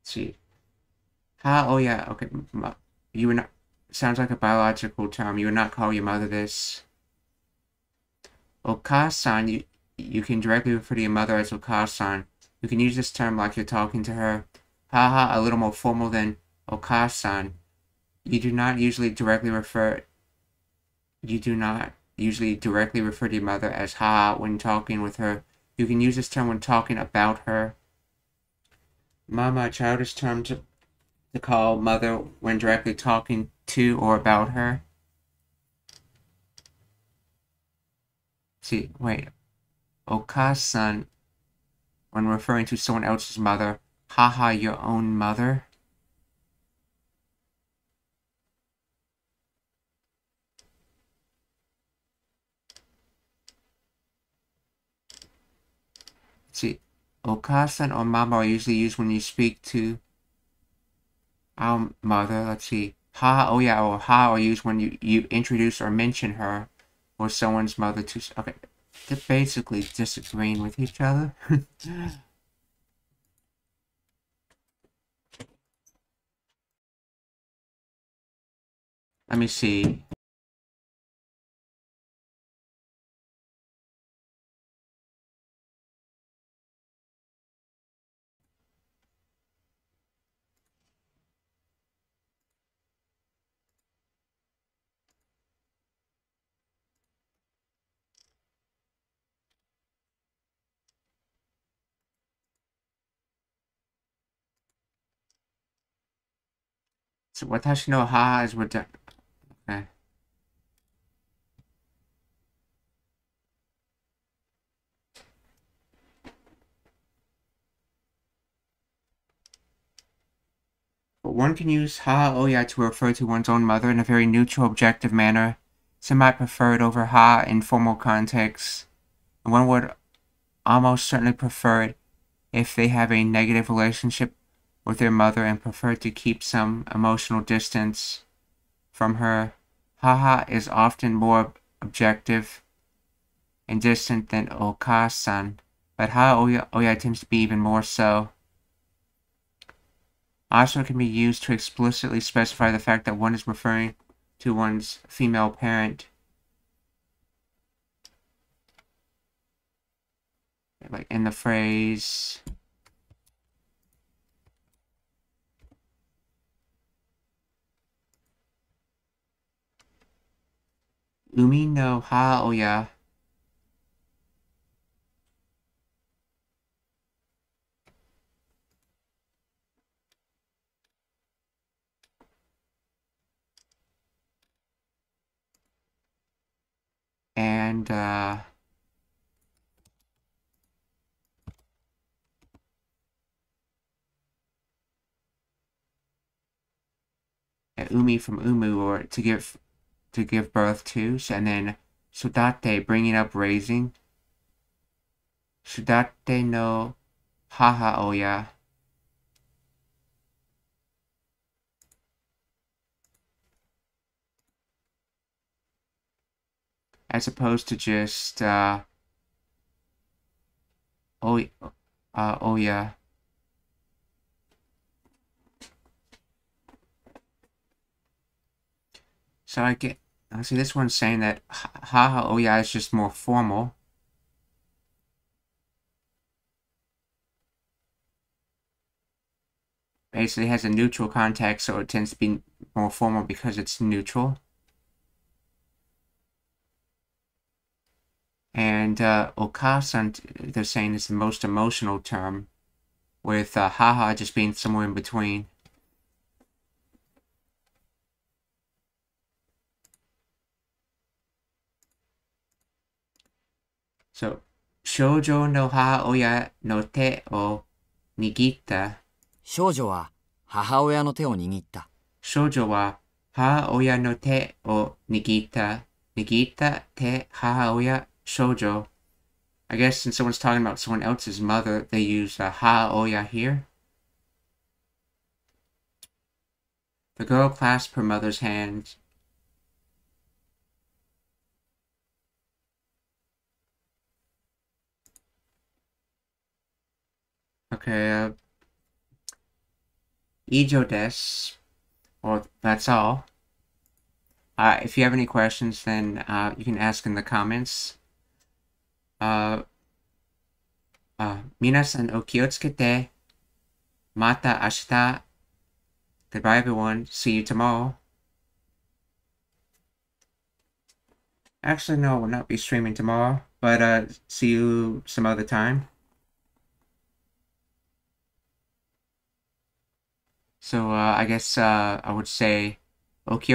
Let's see. Ha, oh yeah, okay. m- uh, You would not. Sounds like a biological term. You would not call your mother this. Okasan, you, you can directly refer to your mother as Okasan. You can use this term like you're talking to her. Haha, a little more formal than Okasan. You do not usually directly refer. You do not usually directly refer to your mother as ha when talking with her. You can use this term when talking about her. Mama, a childish term to, to call mother when directly talking to or about her. See, wait. Okasan, when referring to someone else's mother. Haha, your own mother. See, Okasan or Mama are usually used when you speak to our mother. Let's see. Ha, oh yeah, or ha are used when you, you introduce or mention her or someone's mother to. Okay, they're basically disagreeing with each other. Let me see. So, watashi no ha is what. Okay. But one can use ha oh, oya to refer to one's own mother in a very neutral, objective manner. Some might prefer it over ha in formal contexts. And one would almost certainly prefer it if they have a negative relationship with their mother and prefer to keep some emotional distance from her. Haha is often more objective and distant than Okasan, but Ha Oya, Oya tends to be even more so. Also can be used to explicitly specify the fact that one is referring to one's female parent. Like in the phrase. Umi no ha oya. And uh Umi from Umu or to give to give birth to, and then sudate, bringing up, raising. Sudate no haha oya. As opposed to just, uh, oh, uh, oya. So I get, I see this one's saying that haha oya is just more formal. Basically has a neutral context, so it tends to be more formal because it's neutral. And uh, okasan, they're saying is the most emotional term, with uh, haha just being somewhere in between. So, shoujo no no te o. Shoujo wa no te o. Shoujo wa no te o te shoujo. I guess since someone's talking about someone else's mother, they use the ha oya here. The girl clasped her mother's hands Okay, uh... Ijo des. Well, that's all. Uh, if you have any questions, then uh, you can ask in the comments. Uh, uh, minasan o kiyotsukete. Mata ashita. Goodbye, everyone. See you tomorrow. Actually, no, we'll not be streaming tomorrow, but uh, see you some other time. So uh, I guess uh, I would say, お気